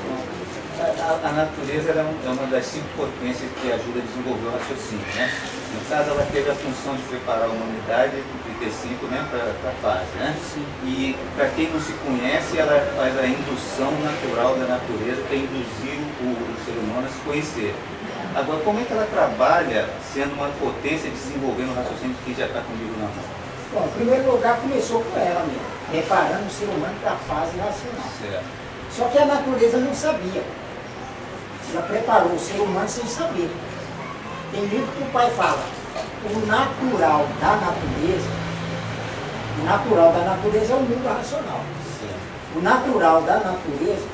A, a- a natureza é, um- é uma das cinco potências que ajuda a desenvolver o raciocínio. Né? No caso, ela teve a função de preparar a humanidade com 35 né, para a fase. Né? E para quem não se conhece, ela faz a indução natural da natureza para induzir o, o ser humano a se conhecer. Agora, como é que ela trabalha sendo uma potência desenvolvendo o raciocínio que já está com o livro na mão? Bom, em primeiro lugar começou com ela mesmo, preparando o ser humano para a fase racional. Certo. Só que a natureza não sabia. Ela preparou o ser humano sem saber. Tem livro que o pai fala, o natural da natureza, o natural da natureza é o mundo racional. O natural da natureza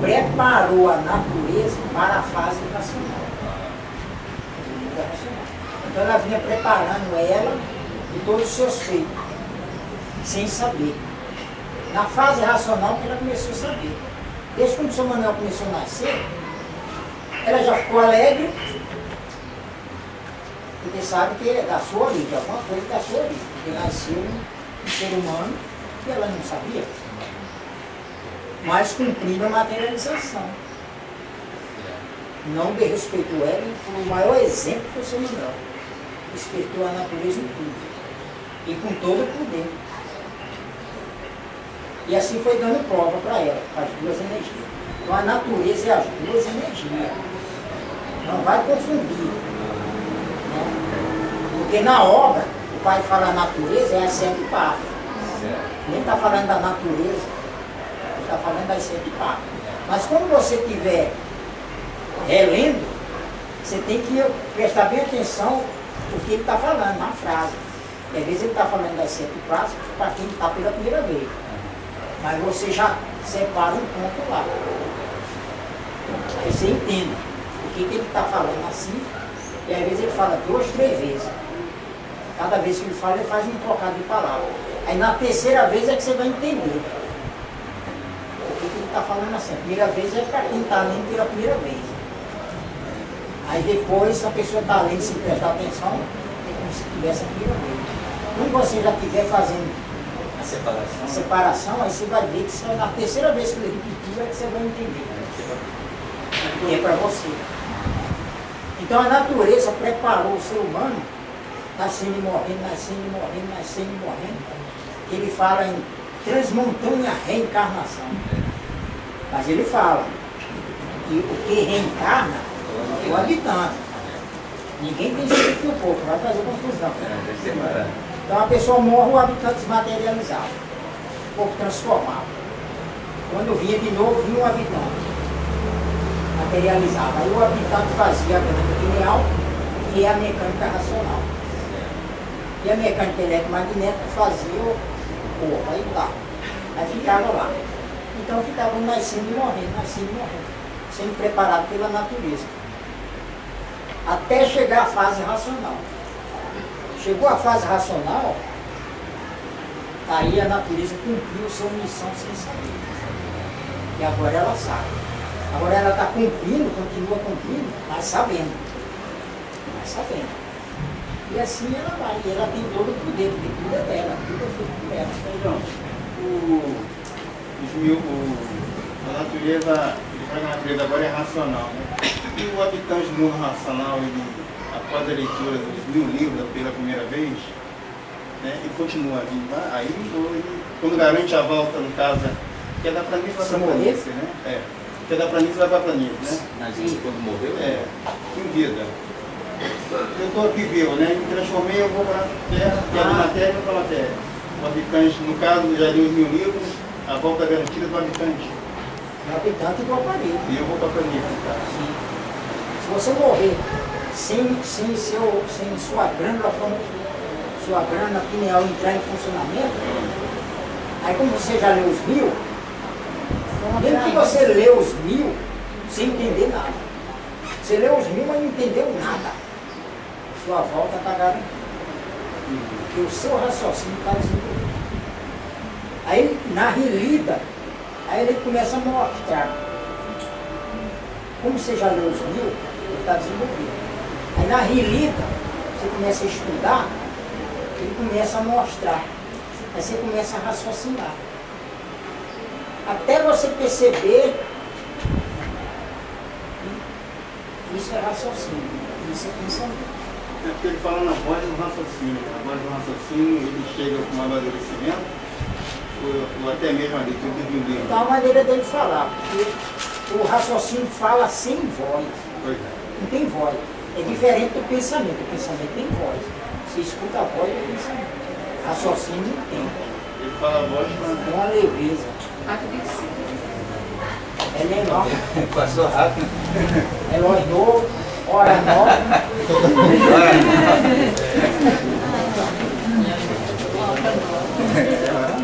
preparou a natureza para a fase racional. Mundo racional. Então ela vinha preparando ela e todos os seus feitos, sem saber. Na fase racional que ela começou a saber. Desde quando o seu Manuel começou a nascer, ela já ficou alegre, porque sabe que é da sua origem, alguma coisa da sua origem. Porque nasceu um ser humano e ela não sabia. Mas cumprindo a materialização. Não desrespeitou ela e foi o maior exemplo foi o seu Manuel. Respeitou a natureza em tudo. E com todo o poder. E assim foi dando prova para ela, as duas energias. Então a natureza é as duas energias. Não vai confundir. né? Porque na obra, o pai fala a natureza é as sete partes. Nem está falando da natureza, está falando das sete partes. Mas quando você estiver relendo, você tem que prestar bem atenção no que ele está falando, na frase. Às vezes ele está falando das sete partes para quem está pela primeira vez. Mas você já separa um ponto lá. Aí você entende o que, ele está falando assim. E às vezes ele fala duas, três vezes. Cada vez que ele fala, ele faz um trocado de palavra. Aí na terceira vez é que você vai entender. O que, ele está falando assim. A primeira vez é para quem está lendo pela primeira vez. Aí depois, se a pessoa está lendo sem prestar atenção, é como se tivesse a primeira vez. Quando você já estiver fazendo separação. a separação, aí você vai ver que só na terceira vez que ele repetiu é que você vai entender. E é para você. Então a natureza preparou o ser humano, nascendo e morrendo, nascendo e morrendo, nascendo e morrendo. Que ele fala em transmontânea reencarnação. Mas ele fala que o que reencarna é o habitante. Ninguém tem que o pouco, vai fazer confusão. É, deve separar. Então a pessoa morre, o habitante desmaterializado, o corpo transformado. Quando vinha de novo, vinha um habitante materializado. Aí o habitante fazia a grande lineal, é a mecânica racional. E a mecânica eletromagnética fazia o corpo, aí lá. Aí ficava lá. Então ficava nascendo e morrendo, nascendo e morrendo, sendo preparado pela natureza. Até chegar à fase racional. Chegou a fase racional, aí a natureza cumpriu sua missão sem saber. E agora ela sabe. Agora ela está cumprindo, continua cumprindo, mas sabendo. Mas sabendo. E assim ela vai, e ela tem todo o poder, porque tudo é dela, tudo é feito por ela. Então, o, os mil, o, a natureza, a natureza agora é racional. Né? E o habitante do mundo racional, ele, após a leitura dos mil livros pela primeira vez, né, e continua ali. Aí ele, quando garante a volta, no caso, quer dar planície, vai para a planície, né? É. Quer dar planície, vai para a planície, né? Nazista quando morreu? É, em vida. Eu estou aqui vivo, né? Me transformei, eu vou para a terra, que é da matéria, para a matéria. O habitante, no caso, já li os mil livros, a volta garantida do habitante. O habitante do aparelho. E eu vou para a planície, tá? Sim. Se você morrer sem, sem, seu, sem sua glândula, sua grana pineal entrar em funcionamento, aí como você já leu os mil, mesmo que você lê os mil sem entender nada. Você leu os mil, mas não entendeu nada. Sua volta está garantida. Porque o seu raciocínio está desenvolvido. Aí na relida, aí ele começa a mostrar. Como você já leu os mil, ele está desenvolvido. Aí na relida, você começa a estudar, ele começa a mostrar. Aí você começa a raciocinar. Até você perceber isso é raciocínio, isso é pensamento. É porque ele fala na voz do raciocínio. Na voz do raciocínio ele chega com um amadurecimento, ou, ou até mesmo a leitura de livro. Então a maneira dele falar, porque o raciocínio fala sem voz. Pois é. Não tem voz. É diferente do pensamento. O pensamento tem voz. Você escuta a voz do pensamento. Raciocínio não tem. Ele fala a voz, mas É uma leveza. Ela é enorme. Passou rápido. Relógio novo, hora nova. Aí,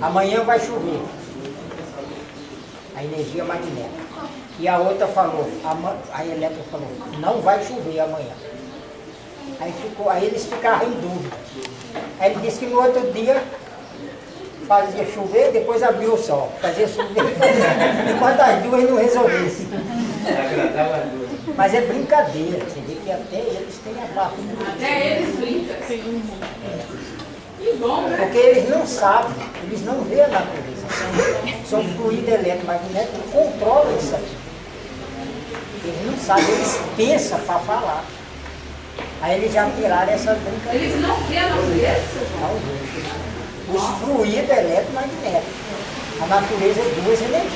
amanhã vai chover. A energia magnética. E a outra falou, a, a elétrica falou, não vai chover amanhã. Aí, ficou, aí eles ficaram em dúvida. Aí ele disse que no outro dia fazia chover, depois abriu o sol. Fazia chover, enquanto as duas não resolvessem. Mas é brincadeira, você vê que até eles têm a parte. Até eles brincam. Né? Porque eles não sabem, eles não veem a natureza. São fluido eletromagnético que controlam isso aqui. Eles não sabem, eles pensam para falar. Aí eles já tiraram essa brincadeira. Eles não vêem a natureza. Não vê. Os fluidos eletromagnéticos. A natureza é duas energias.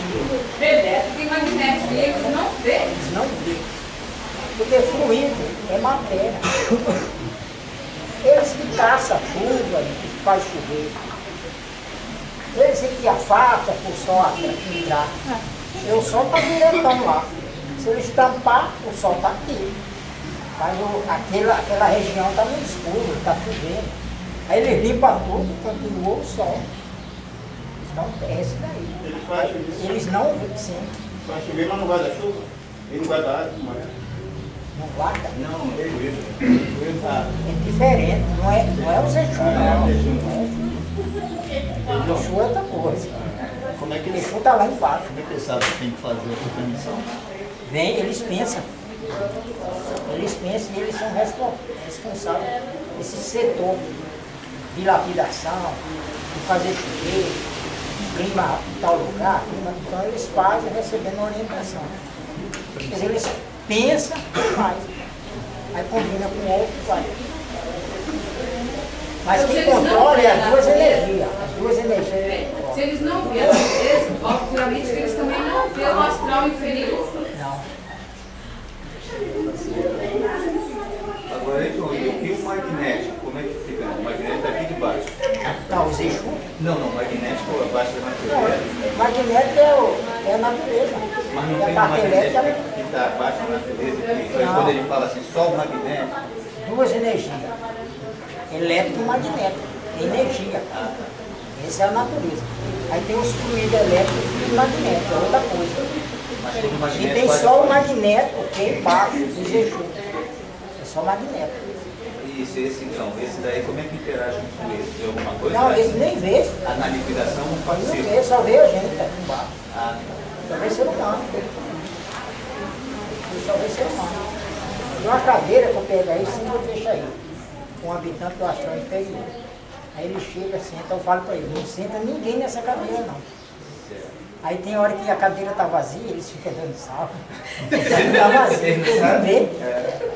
Elétrico e magnético. E eles não vêem. Eles não vê. Porque fluido é matéria. Eles que caçam chuva, que faz chover. Eles é que afastam o sol entrar. E o sol está diretão lá. Se eles tampar, o sol está aqui. Mas o, aquela, aquela região está no escuro, está chovendo. Aí eles limpam tudo, continua o sol. Então é isso daí. ele faz Eles não sim, faz chover, mas não guarda chuva. Ele não guarda água, mas... não guarda. Não, ele tá. É diferente, não é, não é o Zexu, não. O Exu é outra coisa. Como é que O eles, Exu está lá embaixo. como é que eles sabem que tem que fazer essa transmissão? Vem, eles pensam. Eles pensam e eles são respon- responsáveis esse setor de lapidação, de fazer chover, clima em tal lugar, clima, então eles fazem recebendo orientação. Dizer, eles pensam e fazem. Aí combina com o outro e vai. Mas Então, quem controla é as duas energias. As duas energias. é, Se eles não vierem da natureza, obviamente que eles também não vê o astral inferior. Não. Agora, então, e o- o magnético, como é que fica? O magnético tá aqui de baixo. Tá, os Exu. Não, não, o magnético abaixo da natureza. Magnético é, o, é a natureza. Mas não E a tem parte elétrica magnético que está abaixo da natureza. que. Quando ele fala assim, só o magnético. duas energias. Elétrica e magnética. Energia. Essa é a natureza. Aí tem os fluidos elétricos e fluido magnético, é outra coisa. E magnético tem só o magnético, que é embaixo, os Exu. É só magnético. Esse então, esse daí como é que interage com esse? Tem alguma coisa? Não, eles nem vê. Ah, Na liquidação não Não participa. vê, só vê a gente aqui embaixo. Ah, Só vê ser humano. Só vê ser humano. Tem uma cadeira que eu pego aí, sim, eu deixo aí. Um habitante do astral inferior. Aí ele chega, senta, eu falo para ele, não senta ninguém nessa cadeira não. Aí tem hora que a cadeira tá vazia, eles ficam dando sal. tá vazia, não vê. E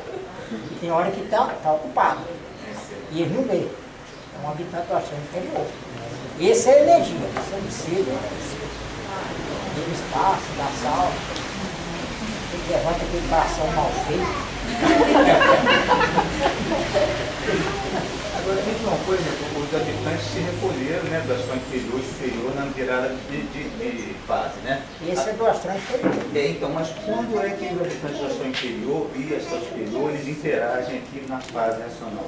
tem hora que tá, tá ocupado. E eles não vê. É um do astral inferior. Essa é a energia, esse é o ser do espaço, da sal. Ele levanta aquele coração mal feito. Agora, me diz uma coisa, os habitantes se recolheram né, do astral inferior e superior na virada de, de, de fase, né? Esse é do astral inferior. É, então, mas quando é que os habitantes do astral inferior e astral superior, eles interagem aqui na fase racional?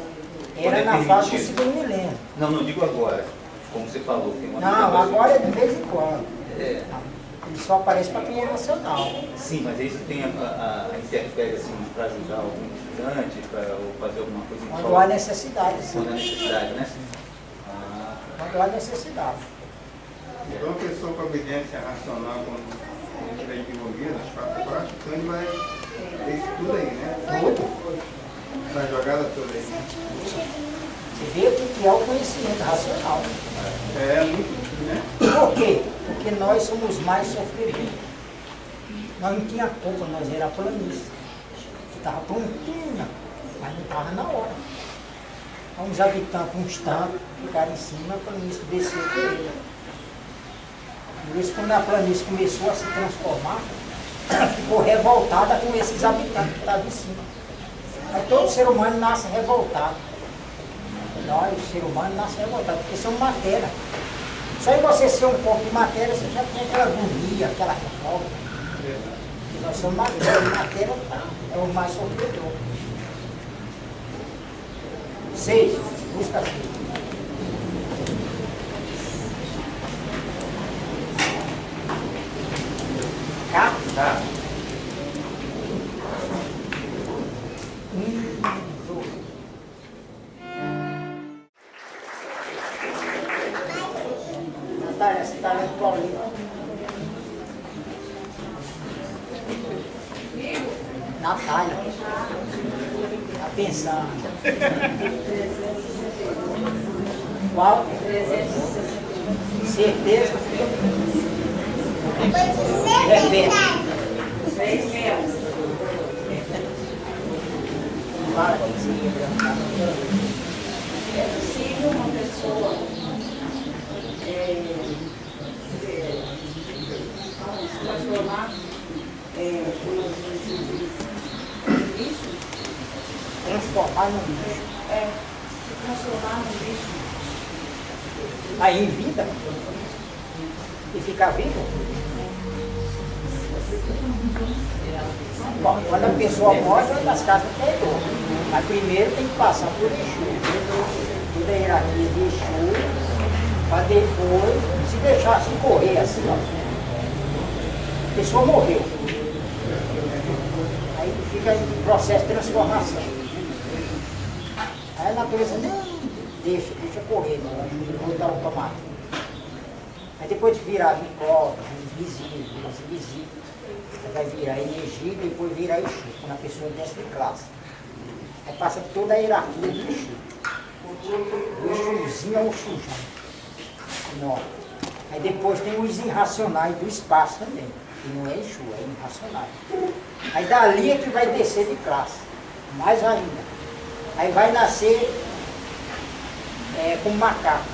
Era é na fase do segundo milênio. Não, não digo agora, como você falou. Tem uma Não, agora é de vez em quando. É, Ele só aparece para quem é nacional. sim, mas você tem a, a, a interfere assim, para ajudar algum estudante, para ou fazer alguma coisa em Quando há necessidade, sim. quando há necessidade, né? Ah, Quando há necessidade. Então a pessoa com evidência racional, quando estiver envolvida nas quatro partes, ele vai ter isso tudo aí, né? Tudo. Essa jogada toda aí. Você vê o que é o conhecimento racional. É muito, né? Por quê? Porque nós somos mais sofredores. Nós não tínhamos culpa, nós era planista. Estava prontinha, mas não estava na hora. Então, Uns habitantes, uns tantos, ficaram em cima, a planície desceu por ele. Por isso, quando a planície começou a se transformar, ficou revoltada com esses habitantes que estavam em cima. Todo ser humano nasce revoltado. Nós, o ser humano, nasce revoltado, porque somos matéria. Só em você ser um pouco de matéria, você já tem aquela agonia, aquela revolta. Nós somos e matéria é o mais sofredor. Seis, busca seis. Cá? tá. Um, dois. Natália, você está lendo qual Natália. Está pensando. Qual? Certeza? Que sim, É possível uma pessoa é, é, transformar é, em bicho? Transformar no bicho. É, se transformar num bicho. Aí em vida e ficar vivo. Bom, quando a pessoa morre, vai das casas dor. Mas primeiro tem que passar por Exu. Toda a hierarquia de Exu, para depois, se deixar assim correr assim, ó. A pessoa morreu. Aí fica em processo de transformação. Aí a natureza não deixa, deixa correr, não voltar automático. Aí depois de virar micróbio, invisível, vai virar energia e depois virar Exu, quando a pessoa desce de classe. Aí passa toda a hierarquia do Exu. O Exuzinho é o Exujão. Enorme. Aí depois tem os irracionais do espaço também, que não é Exu, é irracionais. Aí dali é que vai descer de classe, mais ainda. Aí vai nascer é, como macaco.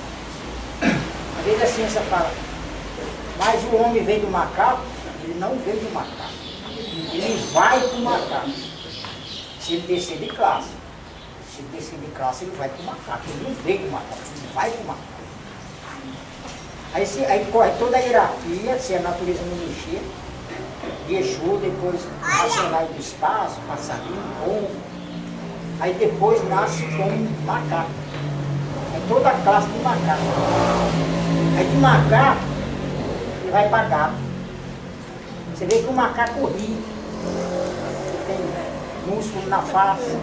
Às vezes a ciência fala, mas o homem vem do macaco, ele não veio do macaco. Ele vai para o macaco. Se ele descer de classe. Se ele descer de classe, ele vai para o macaco. Ele não veio do macaco, ele vai para o macaco. Aí, se, aí corre toda a hierarquia, se a natureza não mexer, Exu, depois racionais do espaço, passarinho, pombo. Aí depois nasce como macaco. É toda a classe de macaco. Aí de macaco, ele vai para gato. Você vê que o macaco ri. Tem músculo na face,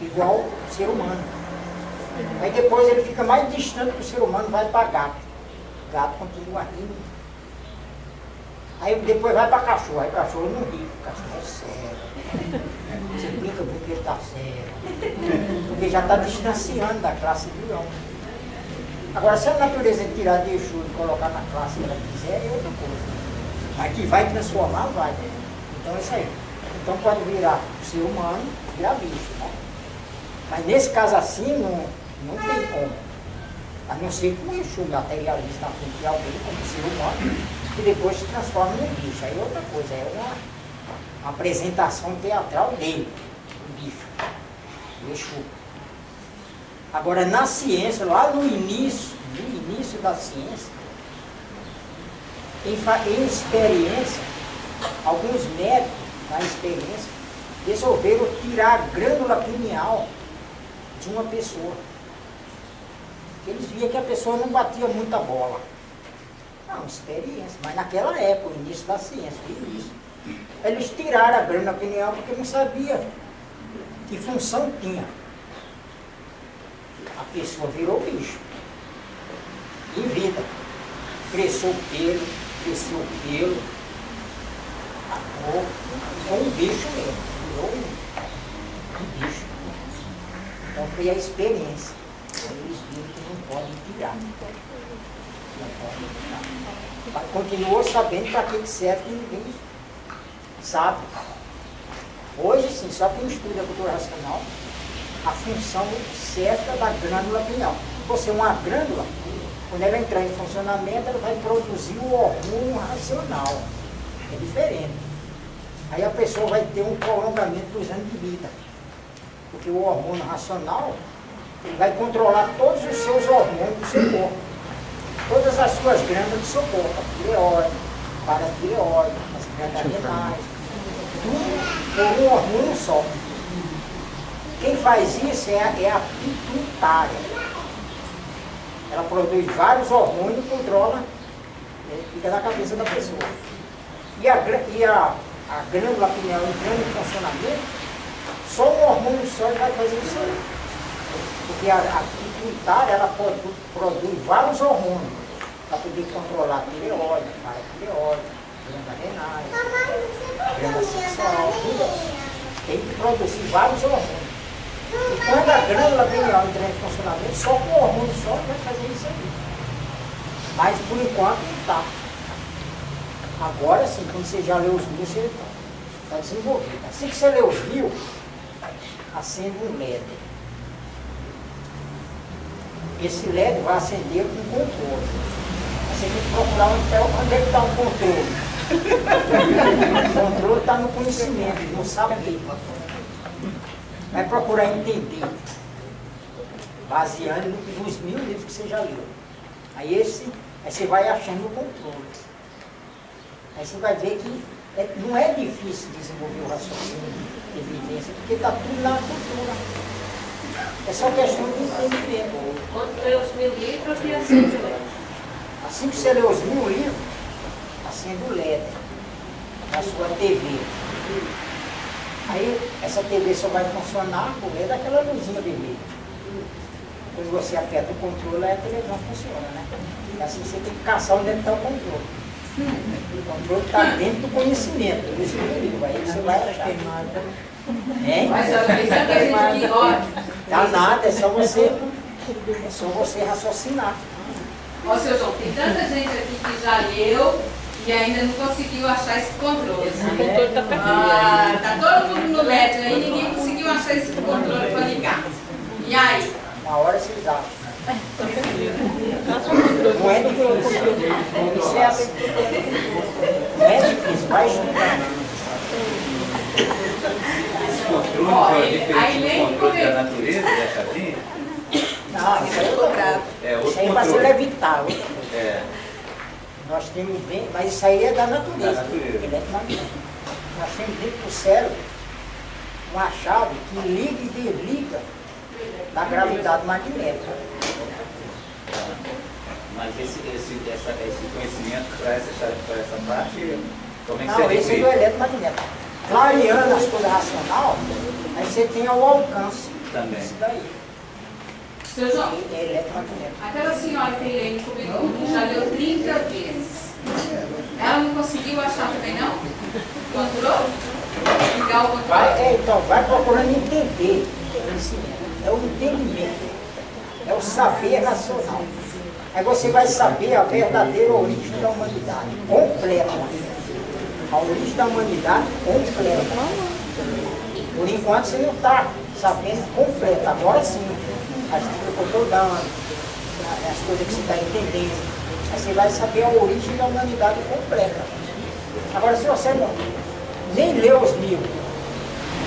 igual o ser humano. Aí depois ele fica mais distante do ser humano, vai para gato. Gato continua rindo. Aí depois vai para cachorro, aí cachorro não ri, cachorro é sério. Você brinca porque ele está sério. Porque já está distanciando da classe do leão. Agora, se a natureza tirar de Exu e colocar na classe que ela quiser, é outra coisa. Mas que vai transformar, vai. Então é isso aí. Então pode virar ser humano, virar bicho. Né? Mas nesse caso assim, não, não tem como. A não ser que o Exu materialista na frente de alguém como ser humano, que depois se transforma num bicho. Aí é outra coisa, é uma, uma apresentação teatral dele, o bicho, o Exu. Agora, na ciência, lá no início, no início da ciência, em, em experiência, alguns médicos, na experiência, resolveram tirar a glândula pineal de uma pessoa. Eles viam que a pessoa não batia muita bola. Não, experiência, mas naquela época, o início da ciência, o início. Eles tiraram a glândula pineal porque não sabia que função tinha. A pessoa virou bicho. Em vida. Cresceu o pelo, cresceu o pelo, a cor, ficou um bicho mesmo. Virou um, bicho. Então foi a experiência. Eles viram que não podem tirar. Não podem tirar. Continuou sabendo para que serve que ninguém sabe. Hoje sim, só quem estuda a cultura racional, a função certa da glândula pineal. Você é uma glândula, quando ela entrar em funcionamento, ela vai produzir o hormônio racional. É diferente. Aí a pessoa vai ter um prolongamento dos anos de vida. Porque o hormônio racional ele vai controlar todos os seus hormônios do seu corpo. Todas as suas glândulas do seu corpo. A tireoide, paratireoide, as glândulas renais. Tudo por um hormônio só. Quem faz isso é a, é a pituitária. Ela produz vários hormônios e controla, né, fica na cabeça da pessoa. E a, e a, a glândula pineal entrando em funcionamento, só um hormônio só vai fazer isso aí. Porque a, a pituitária, ela produz, produz vários hormônios para poder controlar a tireoide, a paratireoide, glândula renais, glândula sexual, tudo. Tem que produzir vários hormônios. E quando a glândula pineal entrar em funcionamento, só com o hormônio só vai fazer isso aí. Mas por enquanto não está. Agora sim, quando você já leu os mil, você está desenvolvido. Assim que você lê os mil, acende um LED. Esse LED vai acender com controle. Você tem que procurar onde é que está o controle. o controle está no conhecimento, não sabe vai procurar entender, baseando nos mil livros que você já leu. Aí esse, aí você vai achando o controle. Aí você vai ver que é, não é difícil desenvolver o raciocínio de evidência, porque está tudo na cultura. É só questão de entendimento. Quando lê os mil livros e acende o LED. Assim que você lê os mil livros, acende o LED na sua TV. Aí essa TV só vai funcionar por meio daquela luzinha vermelha. Quando você aperta o controle, aí a televisão funciona, né? E assim você tem que caçar onde é está o controle. O controle está dentro do conhecimento, do espírito, aí você vai achar. Hein? Mas gente. Tá nada, é só você, é só você raciocinar. Ó, seu João, tem tanta gente aqui que já leu e ainda não conseguiu achar esse controle. Ah, tá todo mundo no LED aí, ninguém conseguiu achar esse controle para ligar. E aí? Na hora vocês acham. Não é difícil. É. Não é difícil, vai estudar. Esse controle Ó, que é ele- diferente aí do controle da natureza, da chavinha, Não, isso aí eu tô bravo. é Isso outro aí vai ser controle. levitar. É, Nós temos bem, mas isso aí é da natureza. Da natureza. eletromagnético. Nós temos dentro do cérebro uma chave que liga e desliga da gravidade magnética. mas esse, esse, essa, esse conhecimento para essa, pra essa parte, como é que Não, você esse é do eletromagnético. Clareando as coisas racional, aí você tem o alcance Também. disso daí. Seu João, É aquela senhora que tem comigo, que já leu 30 vezes. Ela não conseguiu achar também, não? Encontrou? Ligar o controle? Vai, é, então, vai procurando entender. É o entendimento. É o saber racional. Aí você vai saber a verdadeira origem da humanidade, completa. A origem da humanidade completa. Por enquanto você não está sabendo completa. Agora sim, as dicas que eu estou dando, a- as coisas que você está entendendo. Aí você vai saber a origem da humanidade completa. Agora se você não, nem lê os livros,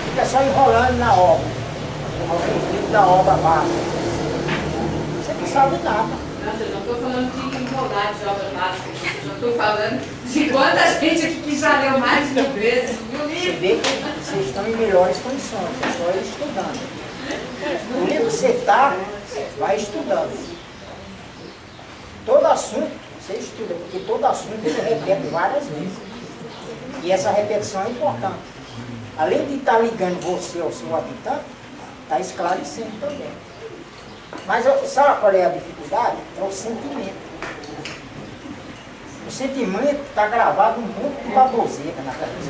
fica só enrolando na obra, alguns livros da obra básica, você não sabe nada. Nossa, eu não estou falando de enrolar de obra básica, eu estou falando de quanta gente aqui que já leu mais de mil vezes, mil Você livros. vê que vocês estão em melhores condições, é só ir estudando. O livro que você está, vai estudando. Todo assunto você estuda, porque todo assunto ele repete várias vezes. E essa repetição é importante. Além de estar ligando você ao seu habitante, está esclarecendo também. Mas sabe qual é a dificuldade? É o sentimento. O sentimento está gravado um monte de baboseira na cabeça.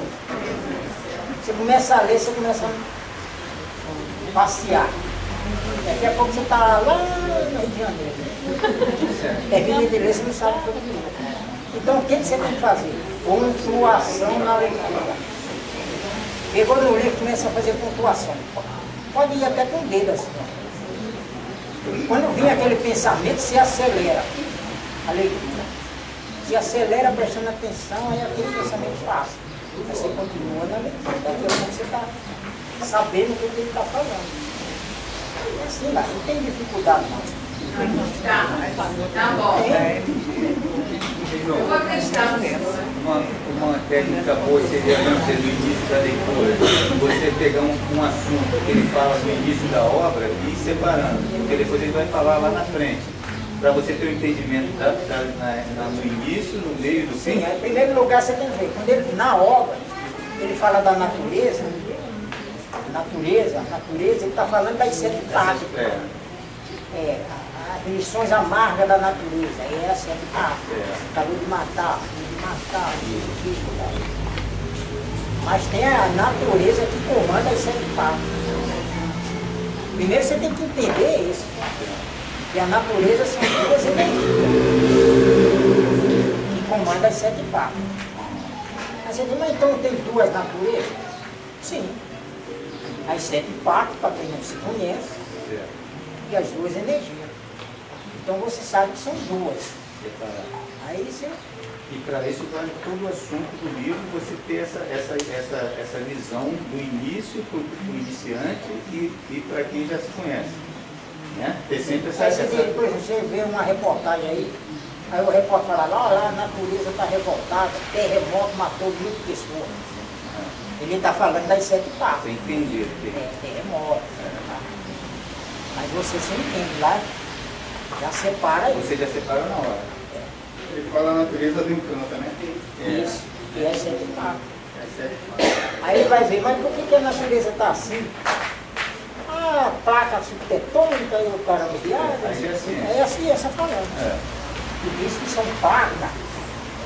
Você começa a ler, você começa a passear. Daqui a pouco você está lá no Rio de Janeiro. Termina de ler, você não sabe o que é. Então o que você tem que fazer? Pontuação na leitura. Pegou no livro começa a fazer pontuação. Pode ir até com o dedo assim. Quando vir aquele pensamento, se acelera a leitura. Se acelera prestando atenção, aí aquele pensamento passa. Aí você continua na leitura. Daqui a pouco você está sabendo o que ele está falando. É assim, lá, não tem dificuldade não. Tá, tá bom. Eu vou acreditar no senhor. Uma, uma técnica boa seria não ser no início da leitura, você pegar um, um assunto que ele fala no início da obra e ir separando, porque depois ele vai falar lá na frente. Para você ter o entendimento da, da- na- na- no início, no meio Sim, fim. aí, em primeiro lugar você tem que ver, quando ele, na obra, ele fala da natureza, natureza, natureza, ele está falando das sete partes. É, É, a- as lições amargas da natureza, é essa sete partes. É. Acabou de matar, de matar, de tal. Mas tem a natureza que comanda as sete partes. Primeiro você tem que entender isso. Que a natureza são duas energias que comandam as sete partes. Aí você diz, mas então tem duas naturezas? Sim. As sete partes, para quem não se conhece, e as duas energias. Então você sabe que são duas. Aí você. E para isso vale todo o assunto do livro, você ter essa, essa, essa, essa visão do início para o iniciante e, e para quem já se conhece. Né? Ter sempre essa. Aí você, essa... exemplo, você vê uma reportagem aí, aí o repórter fala, lá, lá a natureza está revoltada, terremoto matou mil pessoas. Ele está falando das sete partes. Você entender. porque- É, terremoto. tá? Mas você se entende lá, já separa aí. Você já separou na hora. Ele fala a natureza do encanto, né? Isso, que é sete partes. É certo. Aí ele vai ver, mas por que, que a natureza está assim? Ah, placa subtetônica e o caramba de água. Aí é assim. É assim, essa falando. É. E diz que são placas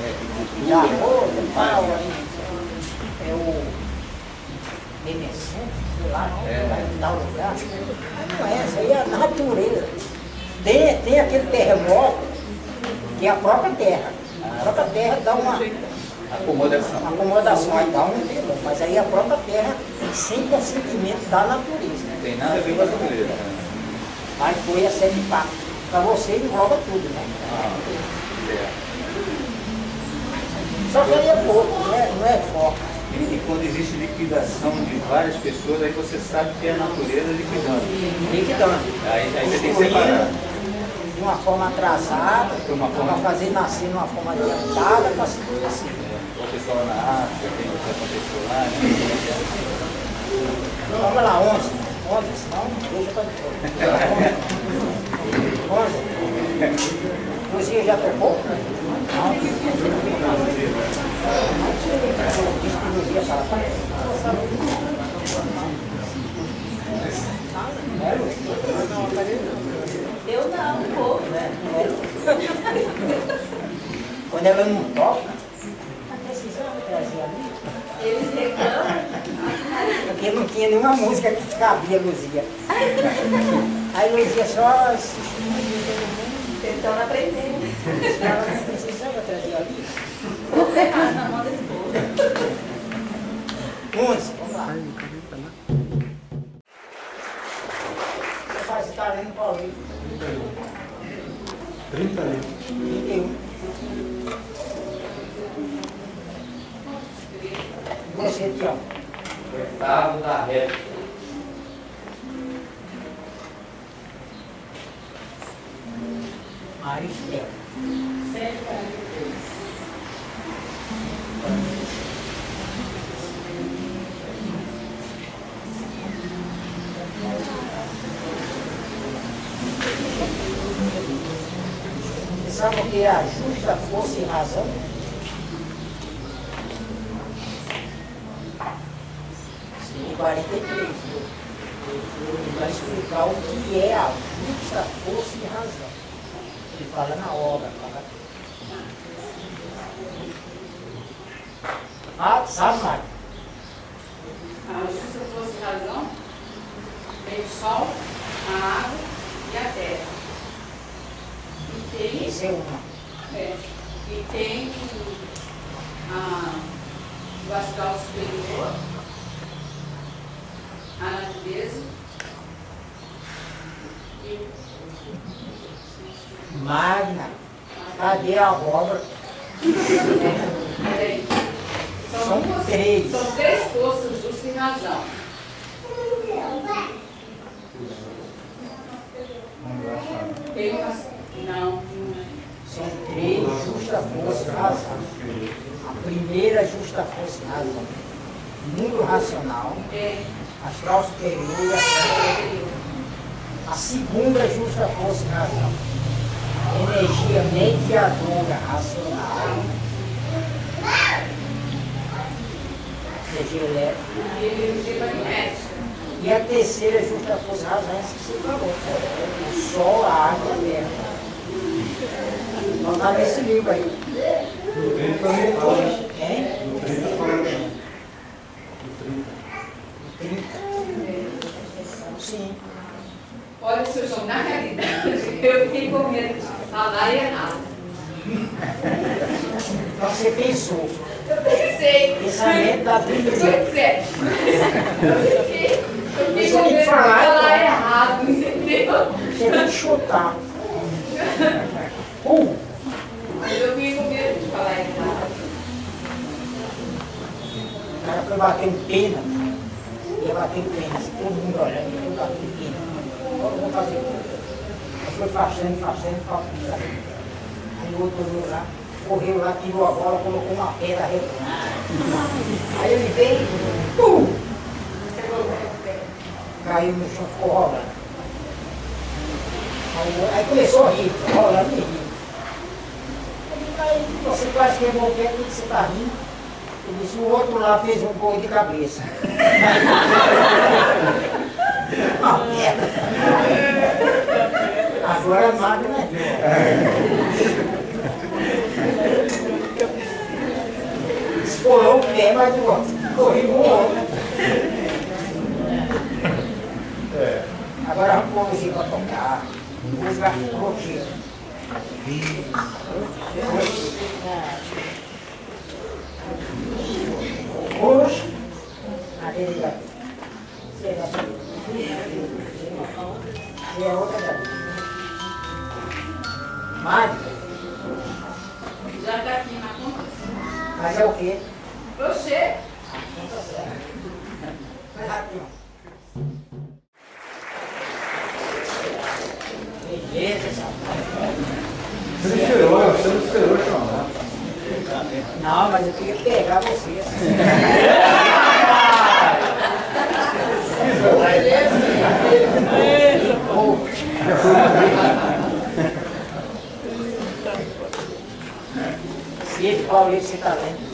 É, de arroz e tal, aí é o Emerson, sei lá, É. vai em tal lugar. Mas não é, isso aí é a natureza. Tem, tem aquele terremoto que é a própria terra. A própria terra dá uma acomodação. acomodação, aí dá um terremoto, mas aí a própria terra sem consentimento da natureza. Não tem nada a ver com a natureza. Aí foi a sete partes. Para você engloba tudo, né? Ah, certo. Só que aí é pouco, não é, não é foco. E, quando existe liquidação de várias pessoas, aí você sabe que é a natureza liquidando. Liquidando. Aí, aí você tem que separar. de uma forma atrasada, para fazer nascer de uma forma adiantada, para se assim. É, pessoal lá na África, tem o que aconteceu lá, né? Vamos lá, 11. 11, senão deixa para depois. 11. Você já tocou? Não. Eu não, pô. Quando ela não toca, trazer. Eles reclamam. Porque não tinha nenhuma música que cabia Luzia. Aí Luzia só mundo. Tentando aprender. Ela não precisava trazer ali. Vou ferrar na mão. 11, você pensou. Eu pensei. Pensamento da Pois Bíblia. é. Eu fiquei, eu fiquei com medo falar, falar errado, entendeu? Você tem que chutar. Um. Mas eu fiquei com medo de falar errado. O cara foi bater um pena. Ia um pena. Todo mundo olhando. Bater um pena. Agora eu vou fazer. Aí foi fazendo, fazendo, fazendo. Aí o outro olhou lá. Correu lá, tirou a bola, colocou uma pedra redonda. Aí ele veio. Pum! Caiu no chão, ficou rolando. Aí, aí começou a rir, rolando e rindo. Aí você quase queimou o pé, por que você está rindo? Ele disse, o outro lá fez um gol de cabeça. Uma merda. Agora a máquina é Escolou o pé, mas o outro correu o outro. Agora vamos pôr música para tocar. Hoje, a dele vai. Você vai. Você é outra da Mário, Já está aqui na conta. mas é o quê? Você. Vai rapidinho. Beleza, Você não esperou, você não esperou chamar. Não, mas eu queria pegar você. Filho, qual livro você está lendo?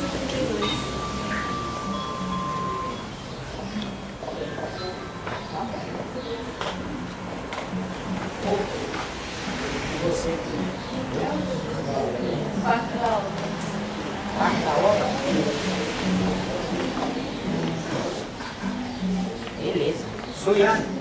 Beleza. Suiane.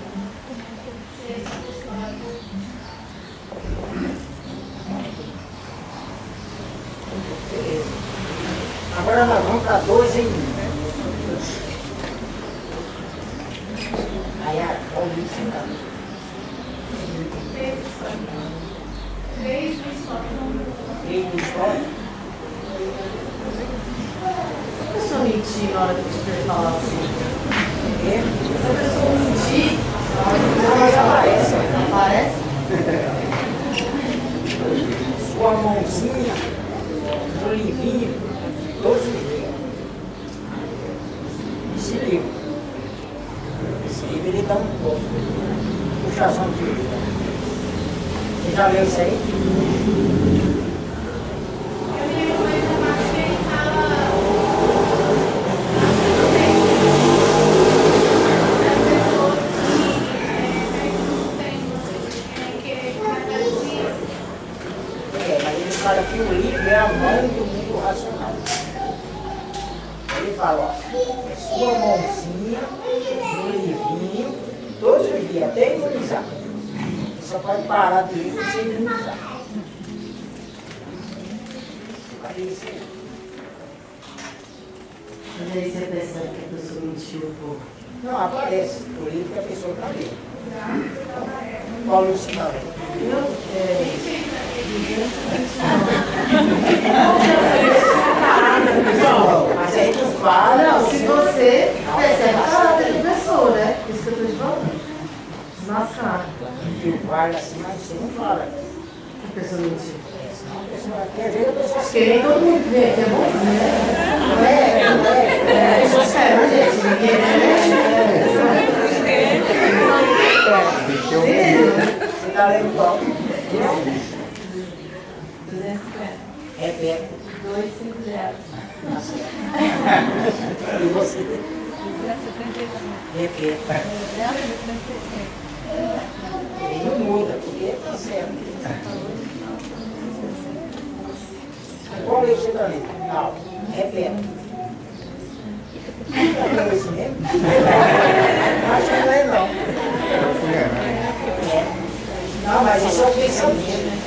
Não, mas isso é o pensamento.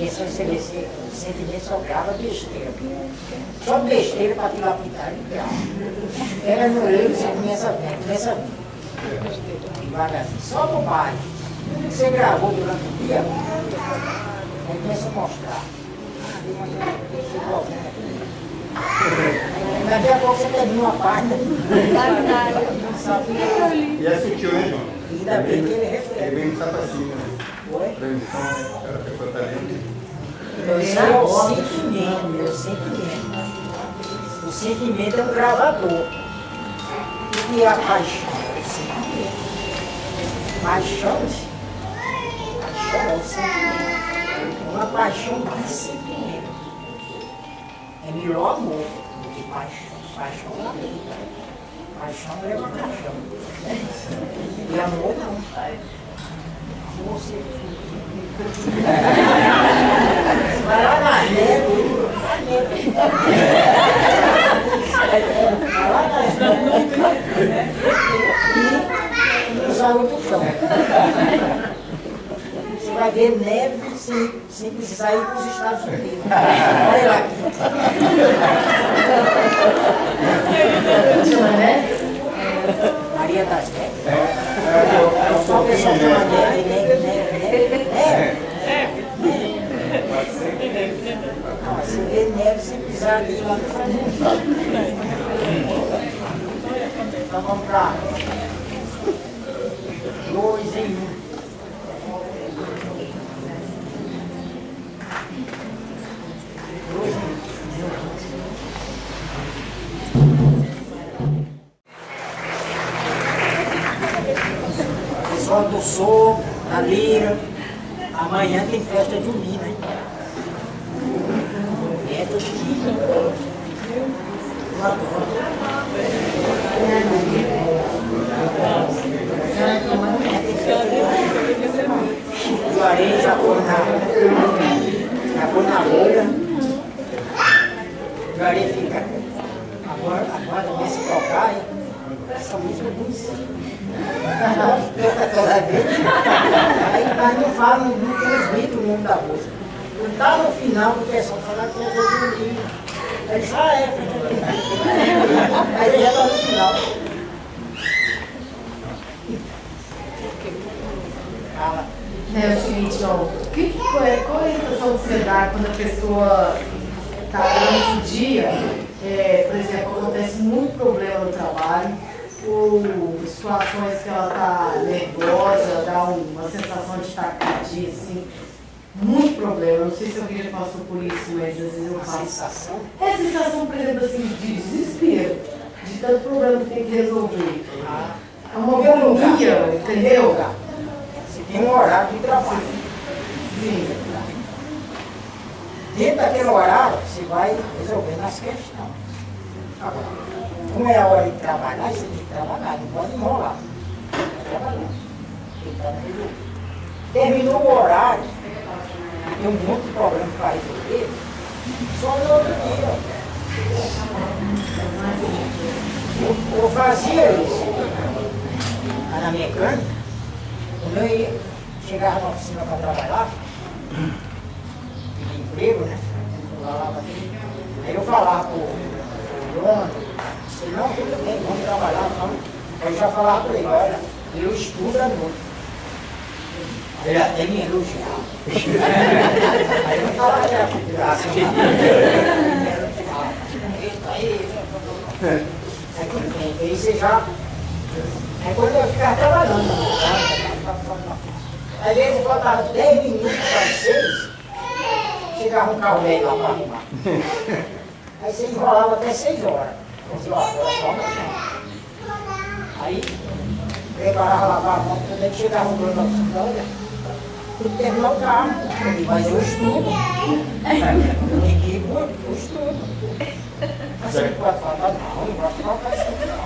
Esse é o CBC. O sentimento só grava besteira. Só besteira para te lapidar e criar. Era no livro, você começa a ver, começa a ver. Devagarzinho. Só bobagem. Tudo que você gravou durante o dia, aí começa a mostrar. Daqui a pouco você termina uma página. Não sabe. E é sutil, hein, João? Ainda bem que ele Ele reflete. vem no sapatinho, né? Oi? Transmissão, a pessoa tá lendo. Esse é o sentimento, meu sentimento. O sentimento é um gravador. O que é a paixão? É o sentimento. Paixão, paixão é o sentimento. Uma paixão de sentimento. É melhor amor do que paixão. Paixão é amor. Paixão é uma paixão. E amor não. Você Vai lá na neve. Vai lá na neve. E do chão. Você vai ver neve sem, sem precisar ir para os Estados Unidos. Olha lá aqui. Chama neve? Maria das Neves. Só o pessoal chama neve, neve, neve, neve. Neve. Não, você vê neve sem precisar ir lá Unidos. Então vamos para dois em um. Do sopro, da lira. Amanhã tem festa junina, hein? Festa junina. O areia já põe na, já põe na boca. O areia fica. Agora, agora começa a tocar, hein? essa música é bonitinha. Aí, mas não fala, não, não transmite o nome da música. Quando tá no final, o pessoal fala que é do Juninho. Aí diz, ah, é. Aí ele já tá no final. Fala. É o seguinte, ó, o que, qual, é, qual é a orientação que você dá quando a pessoa está durante o dia, é, por exemplo, acontece muito problema no trabalho, ou situações que ela está nervosa, dá uma sensação de taquicardia, assim, muito problema. Não sei se alguém já passou por isso, mas às vezes eu passo. sensação. É a sensação, por exemplo, assim, de desespero, de tanto problema que tem que resolver. É uma agonia, entendeu? Você tem um horário de trabalho. Sim. Dentro daquele horário, você vai resolvendo as questões. Agora, como é a hora de trabalhar, você tem que trabalhar, não pode enrolar. Tem que trabalhar. Terminou o horário, tem um monte de problema para resolver, só no outro dia. Eu, eu fazia isso na mecânica, quando eu ia, chegava na oficina para trabalhar, de emprego, né? Aí eu falava pro ele não, tudo bem, vamos trabalhar, vamos. Eu já falava para ele, olha, eu estudo à noite. Ele até me elogiava. Aí eu falava, é, graça. Ele me elogiava. Aí, Aí tudo bem, aí você já. Aí quando eu ficava trabalhando, né? às vezes faltava 10 minutos para as 6, chegava um carro velho lá para arrumar. Aí você enrolava até 6 horas. Eu disse, ó, agora só amanhã. Aí, preparava, lavava a mão, quando ele chegava um dono da tem que terminar o carro. Eu digo, Mas eu estudo. Ir pro pro estudo. Você não pode falar, não, não gosto de faltar estudo, não.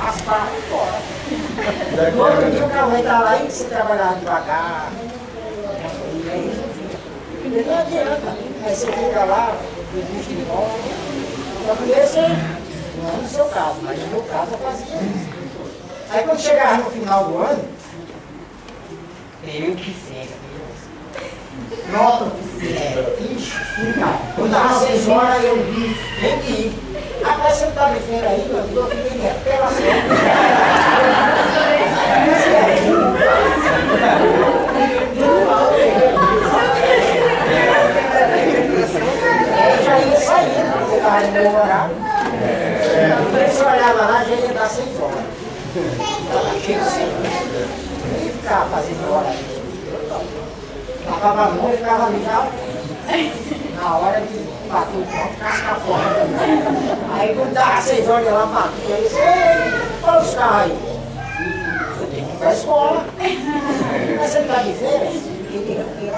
Raspar e embora. No outro dia o carro vai estar lá e você trabalhar devagar. E aí não adianta. Aí você fica lá, de volta. Então, primeiro você, não no seu caso, mas no meu caso eu fazia isso. Aí quando chegava no final do ano, eu que fega. Nota. É, ixi, então, quando dava seis horas eu vi, tem que ir. Rapaz, você não tá me vendo aí, meu Deus, eu fiquei em recuperação. Eu já ia estava no horário. Quando você olhava lá, já ia dar seis horas. Estava cheio de serviço. Nem ficava fazendo hora. Lavava a mão e ficava ali já. Na hora de bater o ponto, cascar fora. Aí quando dava seis horas, eu lá batia. Eu disse, ei, olha os carros aí. Eu tenho que ir para a escola. Mas você está de férias? Eu digo, eu Ele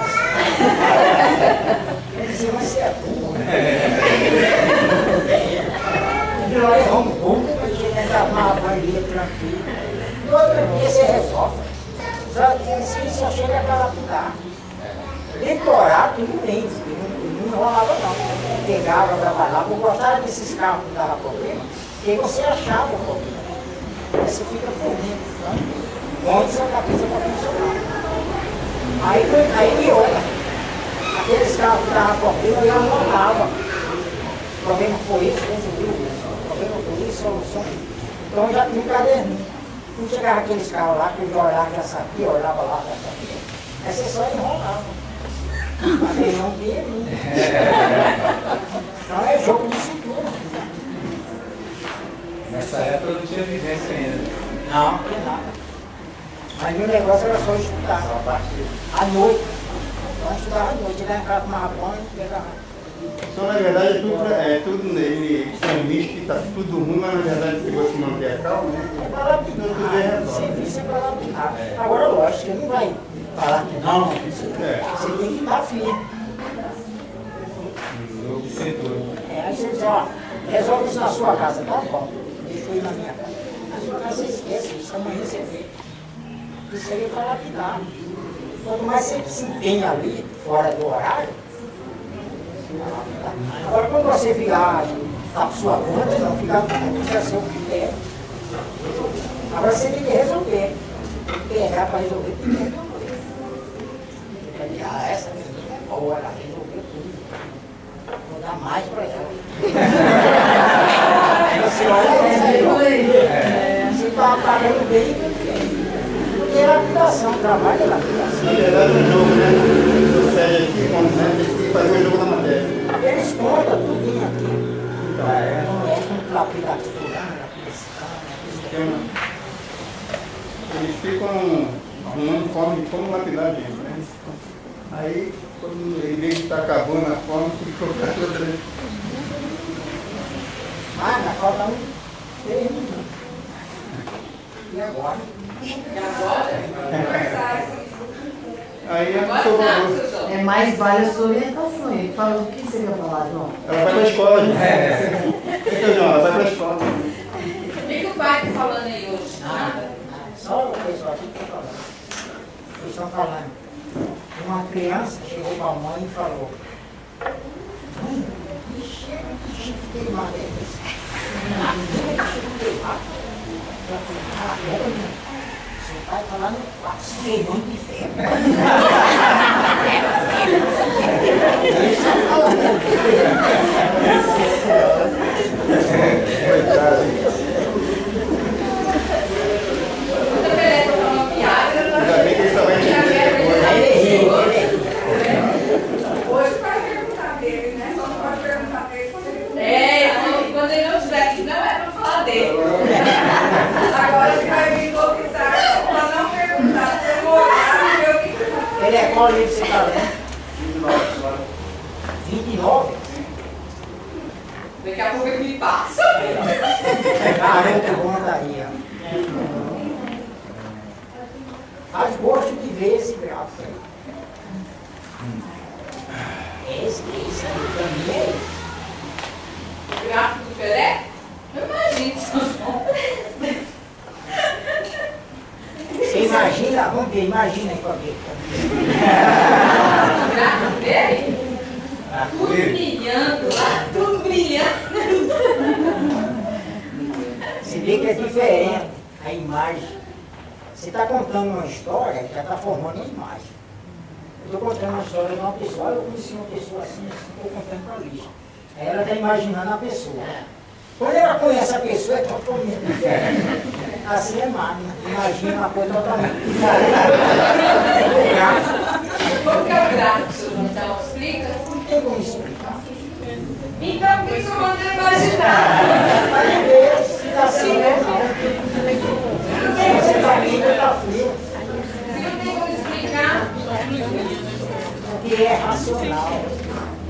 dizia, mas você é burro. Eu falei, vamos, vamos, porque vai tomar uma bandeira tranquila. No outro dia você resolve. Assim só chega para lapidar. Horário, tudo bem, não, não rolava não. Pegava, trabalhava, eu gostava desses carros que davam problema, porque aí você achava o problema. Aí você fica dentro, tá? Onde sua cabeça para funcionar. Aí, aí piora. Aqueles carros que estavam problema, eu arrumava. O problema foi isso, resolveu isso. O problema foi isso, solução. Então já tinha um caderninho. Não chegava aqueles carros lá que eu olhava já sabia, olhava lá já sabia. Essa só enrolava. Para ganhar um dinheirinho. Então é jogo de cintura. Nessa época não tinha vivência ainda. Não, não tem nada. Mas meu negócio era só estudar. À noite. Então eu estudava à noite, lá em casa tomava banho, pegava. Então, na verdade, é tudo, é tudo ele extremista que está tudo ruim, mas na verdade, se você manter a calma, né? É para lá que Então, tudo é resolve. Serviço é que nada. Agora, lógico, você não vai falar que não. É. Você tem que firme. Sem dor. É, aí você diz, ó, resolve isso na sua casa, tá bom. Deixa eu ir na minha casa. Na sua casa você esquece, isso amanhã você vê. Isso aí é para lapidar. Quanto mais você se empenha ali, fora do horário, agora quando você viaja, tá por sua conta, não fica fica seu critério. Agora você tem que resolver. Tem que pegar para resolver, tem que resolver. Tem que, Ah, essa menina é boa, ela resolveu tudo. Vou dar mais para ela. Você olha. Você está pagando bem, é lapidação, trabalho é lapidação. Na verdade, o jogo, né? Sucede aqui, quando né, tem que fazer o jogo da matéria. Eles contam tudo aqui. Não é lapidação. Tem uma- Eles ficam arrumando forma de como lapidar gente, né? Aí, quando ele vê que está acabando a forma, tem que colocar outra. Ah, mas falta um minutos. E agora? Aí a pessoa falou, É mais vale a sua orientação. Ele falou o que você quer falar, João? ela vai para a escola, gente. Então, João, ela vai para a escola. O que, o pai está falando aí hoje? Nada? Só o pessoal aqui que está falando. Eles estão falando. Uma criança chegou para a mãe e falou: Mãe, me chega de chifre queimado é? Chifre queimado. Ela falou: Ah, é, está lá no quarto se. Eles estão Quando a Pelé está falando piada, Ainda bem que ele só vai entender depois. Aí ele riu, ele riu. Hoje vai perguntar dele, né? Só não pode perguntar dele quando ele É, quando- quando ele não estiver aqui, não é para falar dele. Agora ele vai me enlouquecer para não perguntar. Se eu olhar e ver o que que tá Ele é qual livro você está lendo? 29? Daqui a pouco ele me passa. Ah, daí, ó. Faz gosto de ver esse gráfico aí. Esse, esse aí, pra mim é esse. O gráfico do Pelé? Eu imagino, São João. Você imagina, vamos ver, imagina aí pra ver. O gráfico dele? Tudo brilhando lá, tudo brilhando. Você vê que é diferente a imagem. Você está contando uma história, já está formando uma imagem. Eu estou contando uma história de uma pessoa, eu conheci uma pessoa assim, assim, estou contando para a lista. Aí ela está imaginando a pessoa. Quando ela conhece a pessoa, é totalmente diferente. Assim é máquina. Imagina uma coisa totalmente diferente. É. Qual que é o João? Então, explica. Não tem como explicar. Então, por que que eu mandei imaginar? Vai ver se está assim ou não. Se você está ou está frio. Se não tem como explicar, Porque é racional.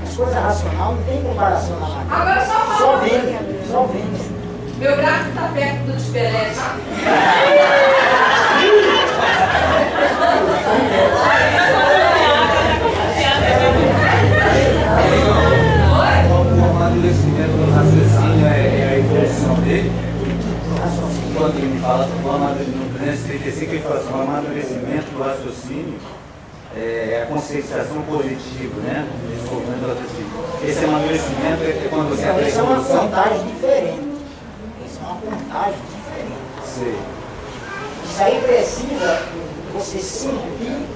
As coisas racionais não tem comparação na máquina. agora só Só fala. vende, só vende. Meu gráfico está perto do de Pelé, tá? O amadurecimento do raciocínio é, a evolução dele. Quando ele me fala do amadurecimento, no 335 ele fala assim, o amadurecimento do raciocínio é a conscientização positiva, né? O desenvolvimento do raciocínio. Esse amadurecimento é quando você isso é uma evolução. Contagem diferente. Isso é. Isso aí precisa você sentir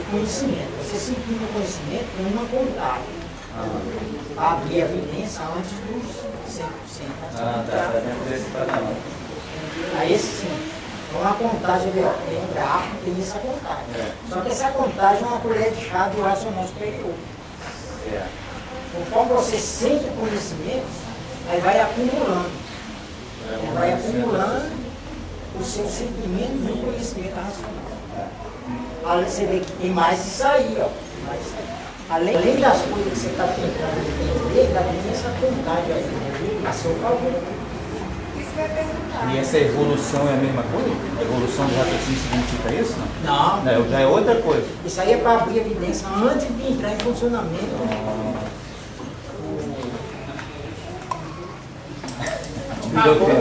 o conhecimento. Você se imprime o conhecimento em uma contagem. Para abrir a evidência antes dos 100%. antes Ah, tá, tá. Aí esse sim. Então a contagem tem um gráfico, tem essa contagem. É. Só que essa contagem é uma colher de chá do racional superior. É. Conforme você sente o conhecimento, aí vai acumulando. Vai acumulando o seu sentimento no conhecimento racional. Além você vê que tem mais isso aí, ó. mais isso aí. Além, além das coisas que você está tentando entender, ainda tem essa contagem aí a seu favor. E essa evolução é a mesma coisa? Evolução de raciocínio significa isso? Não? Não, Não, já é outra coisa. isso aí é para abrir evidência antes de entrar em funcionamento. Me 이렇게.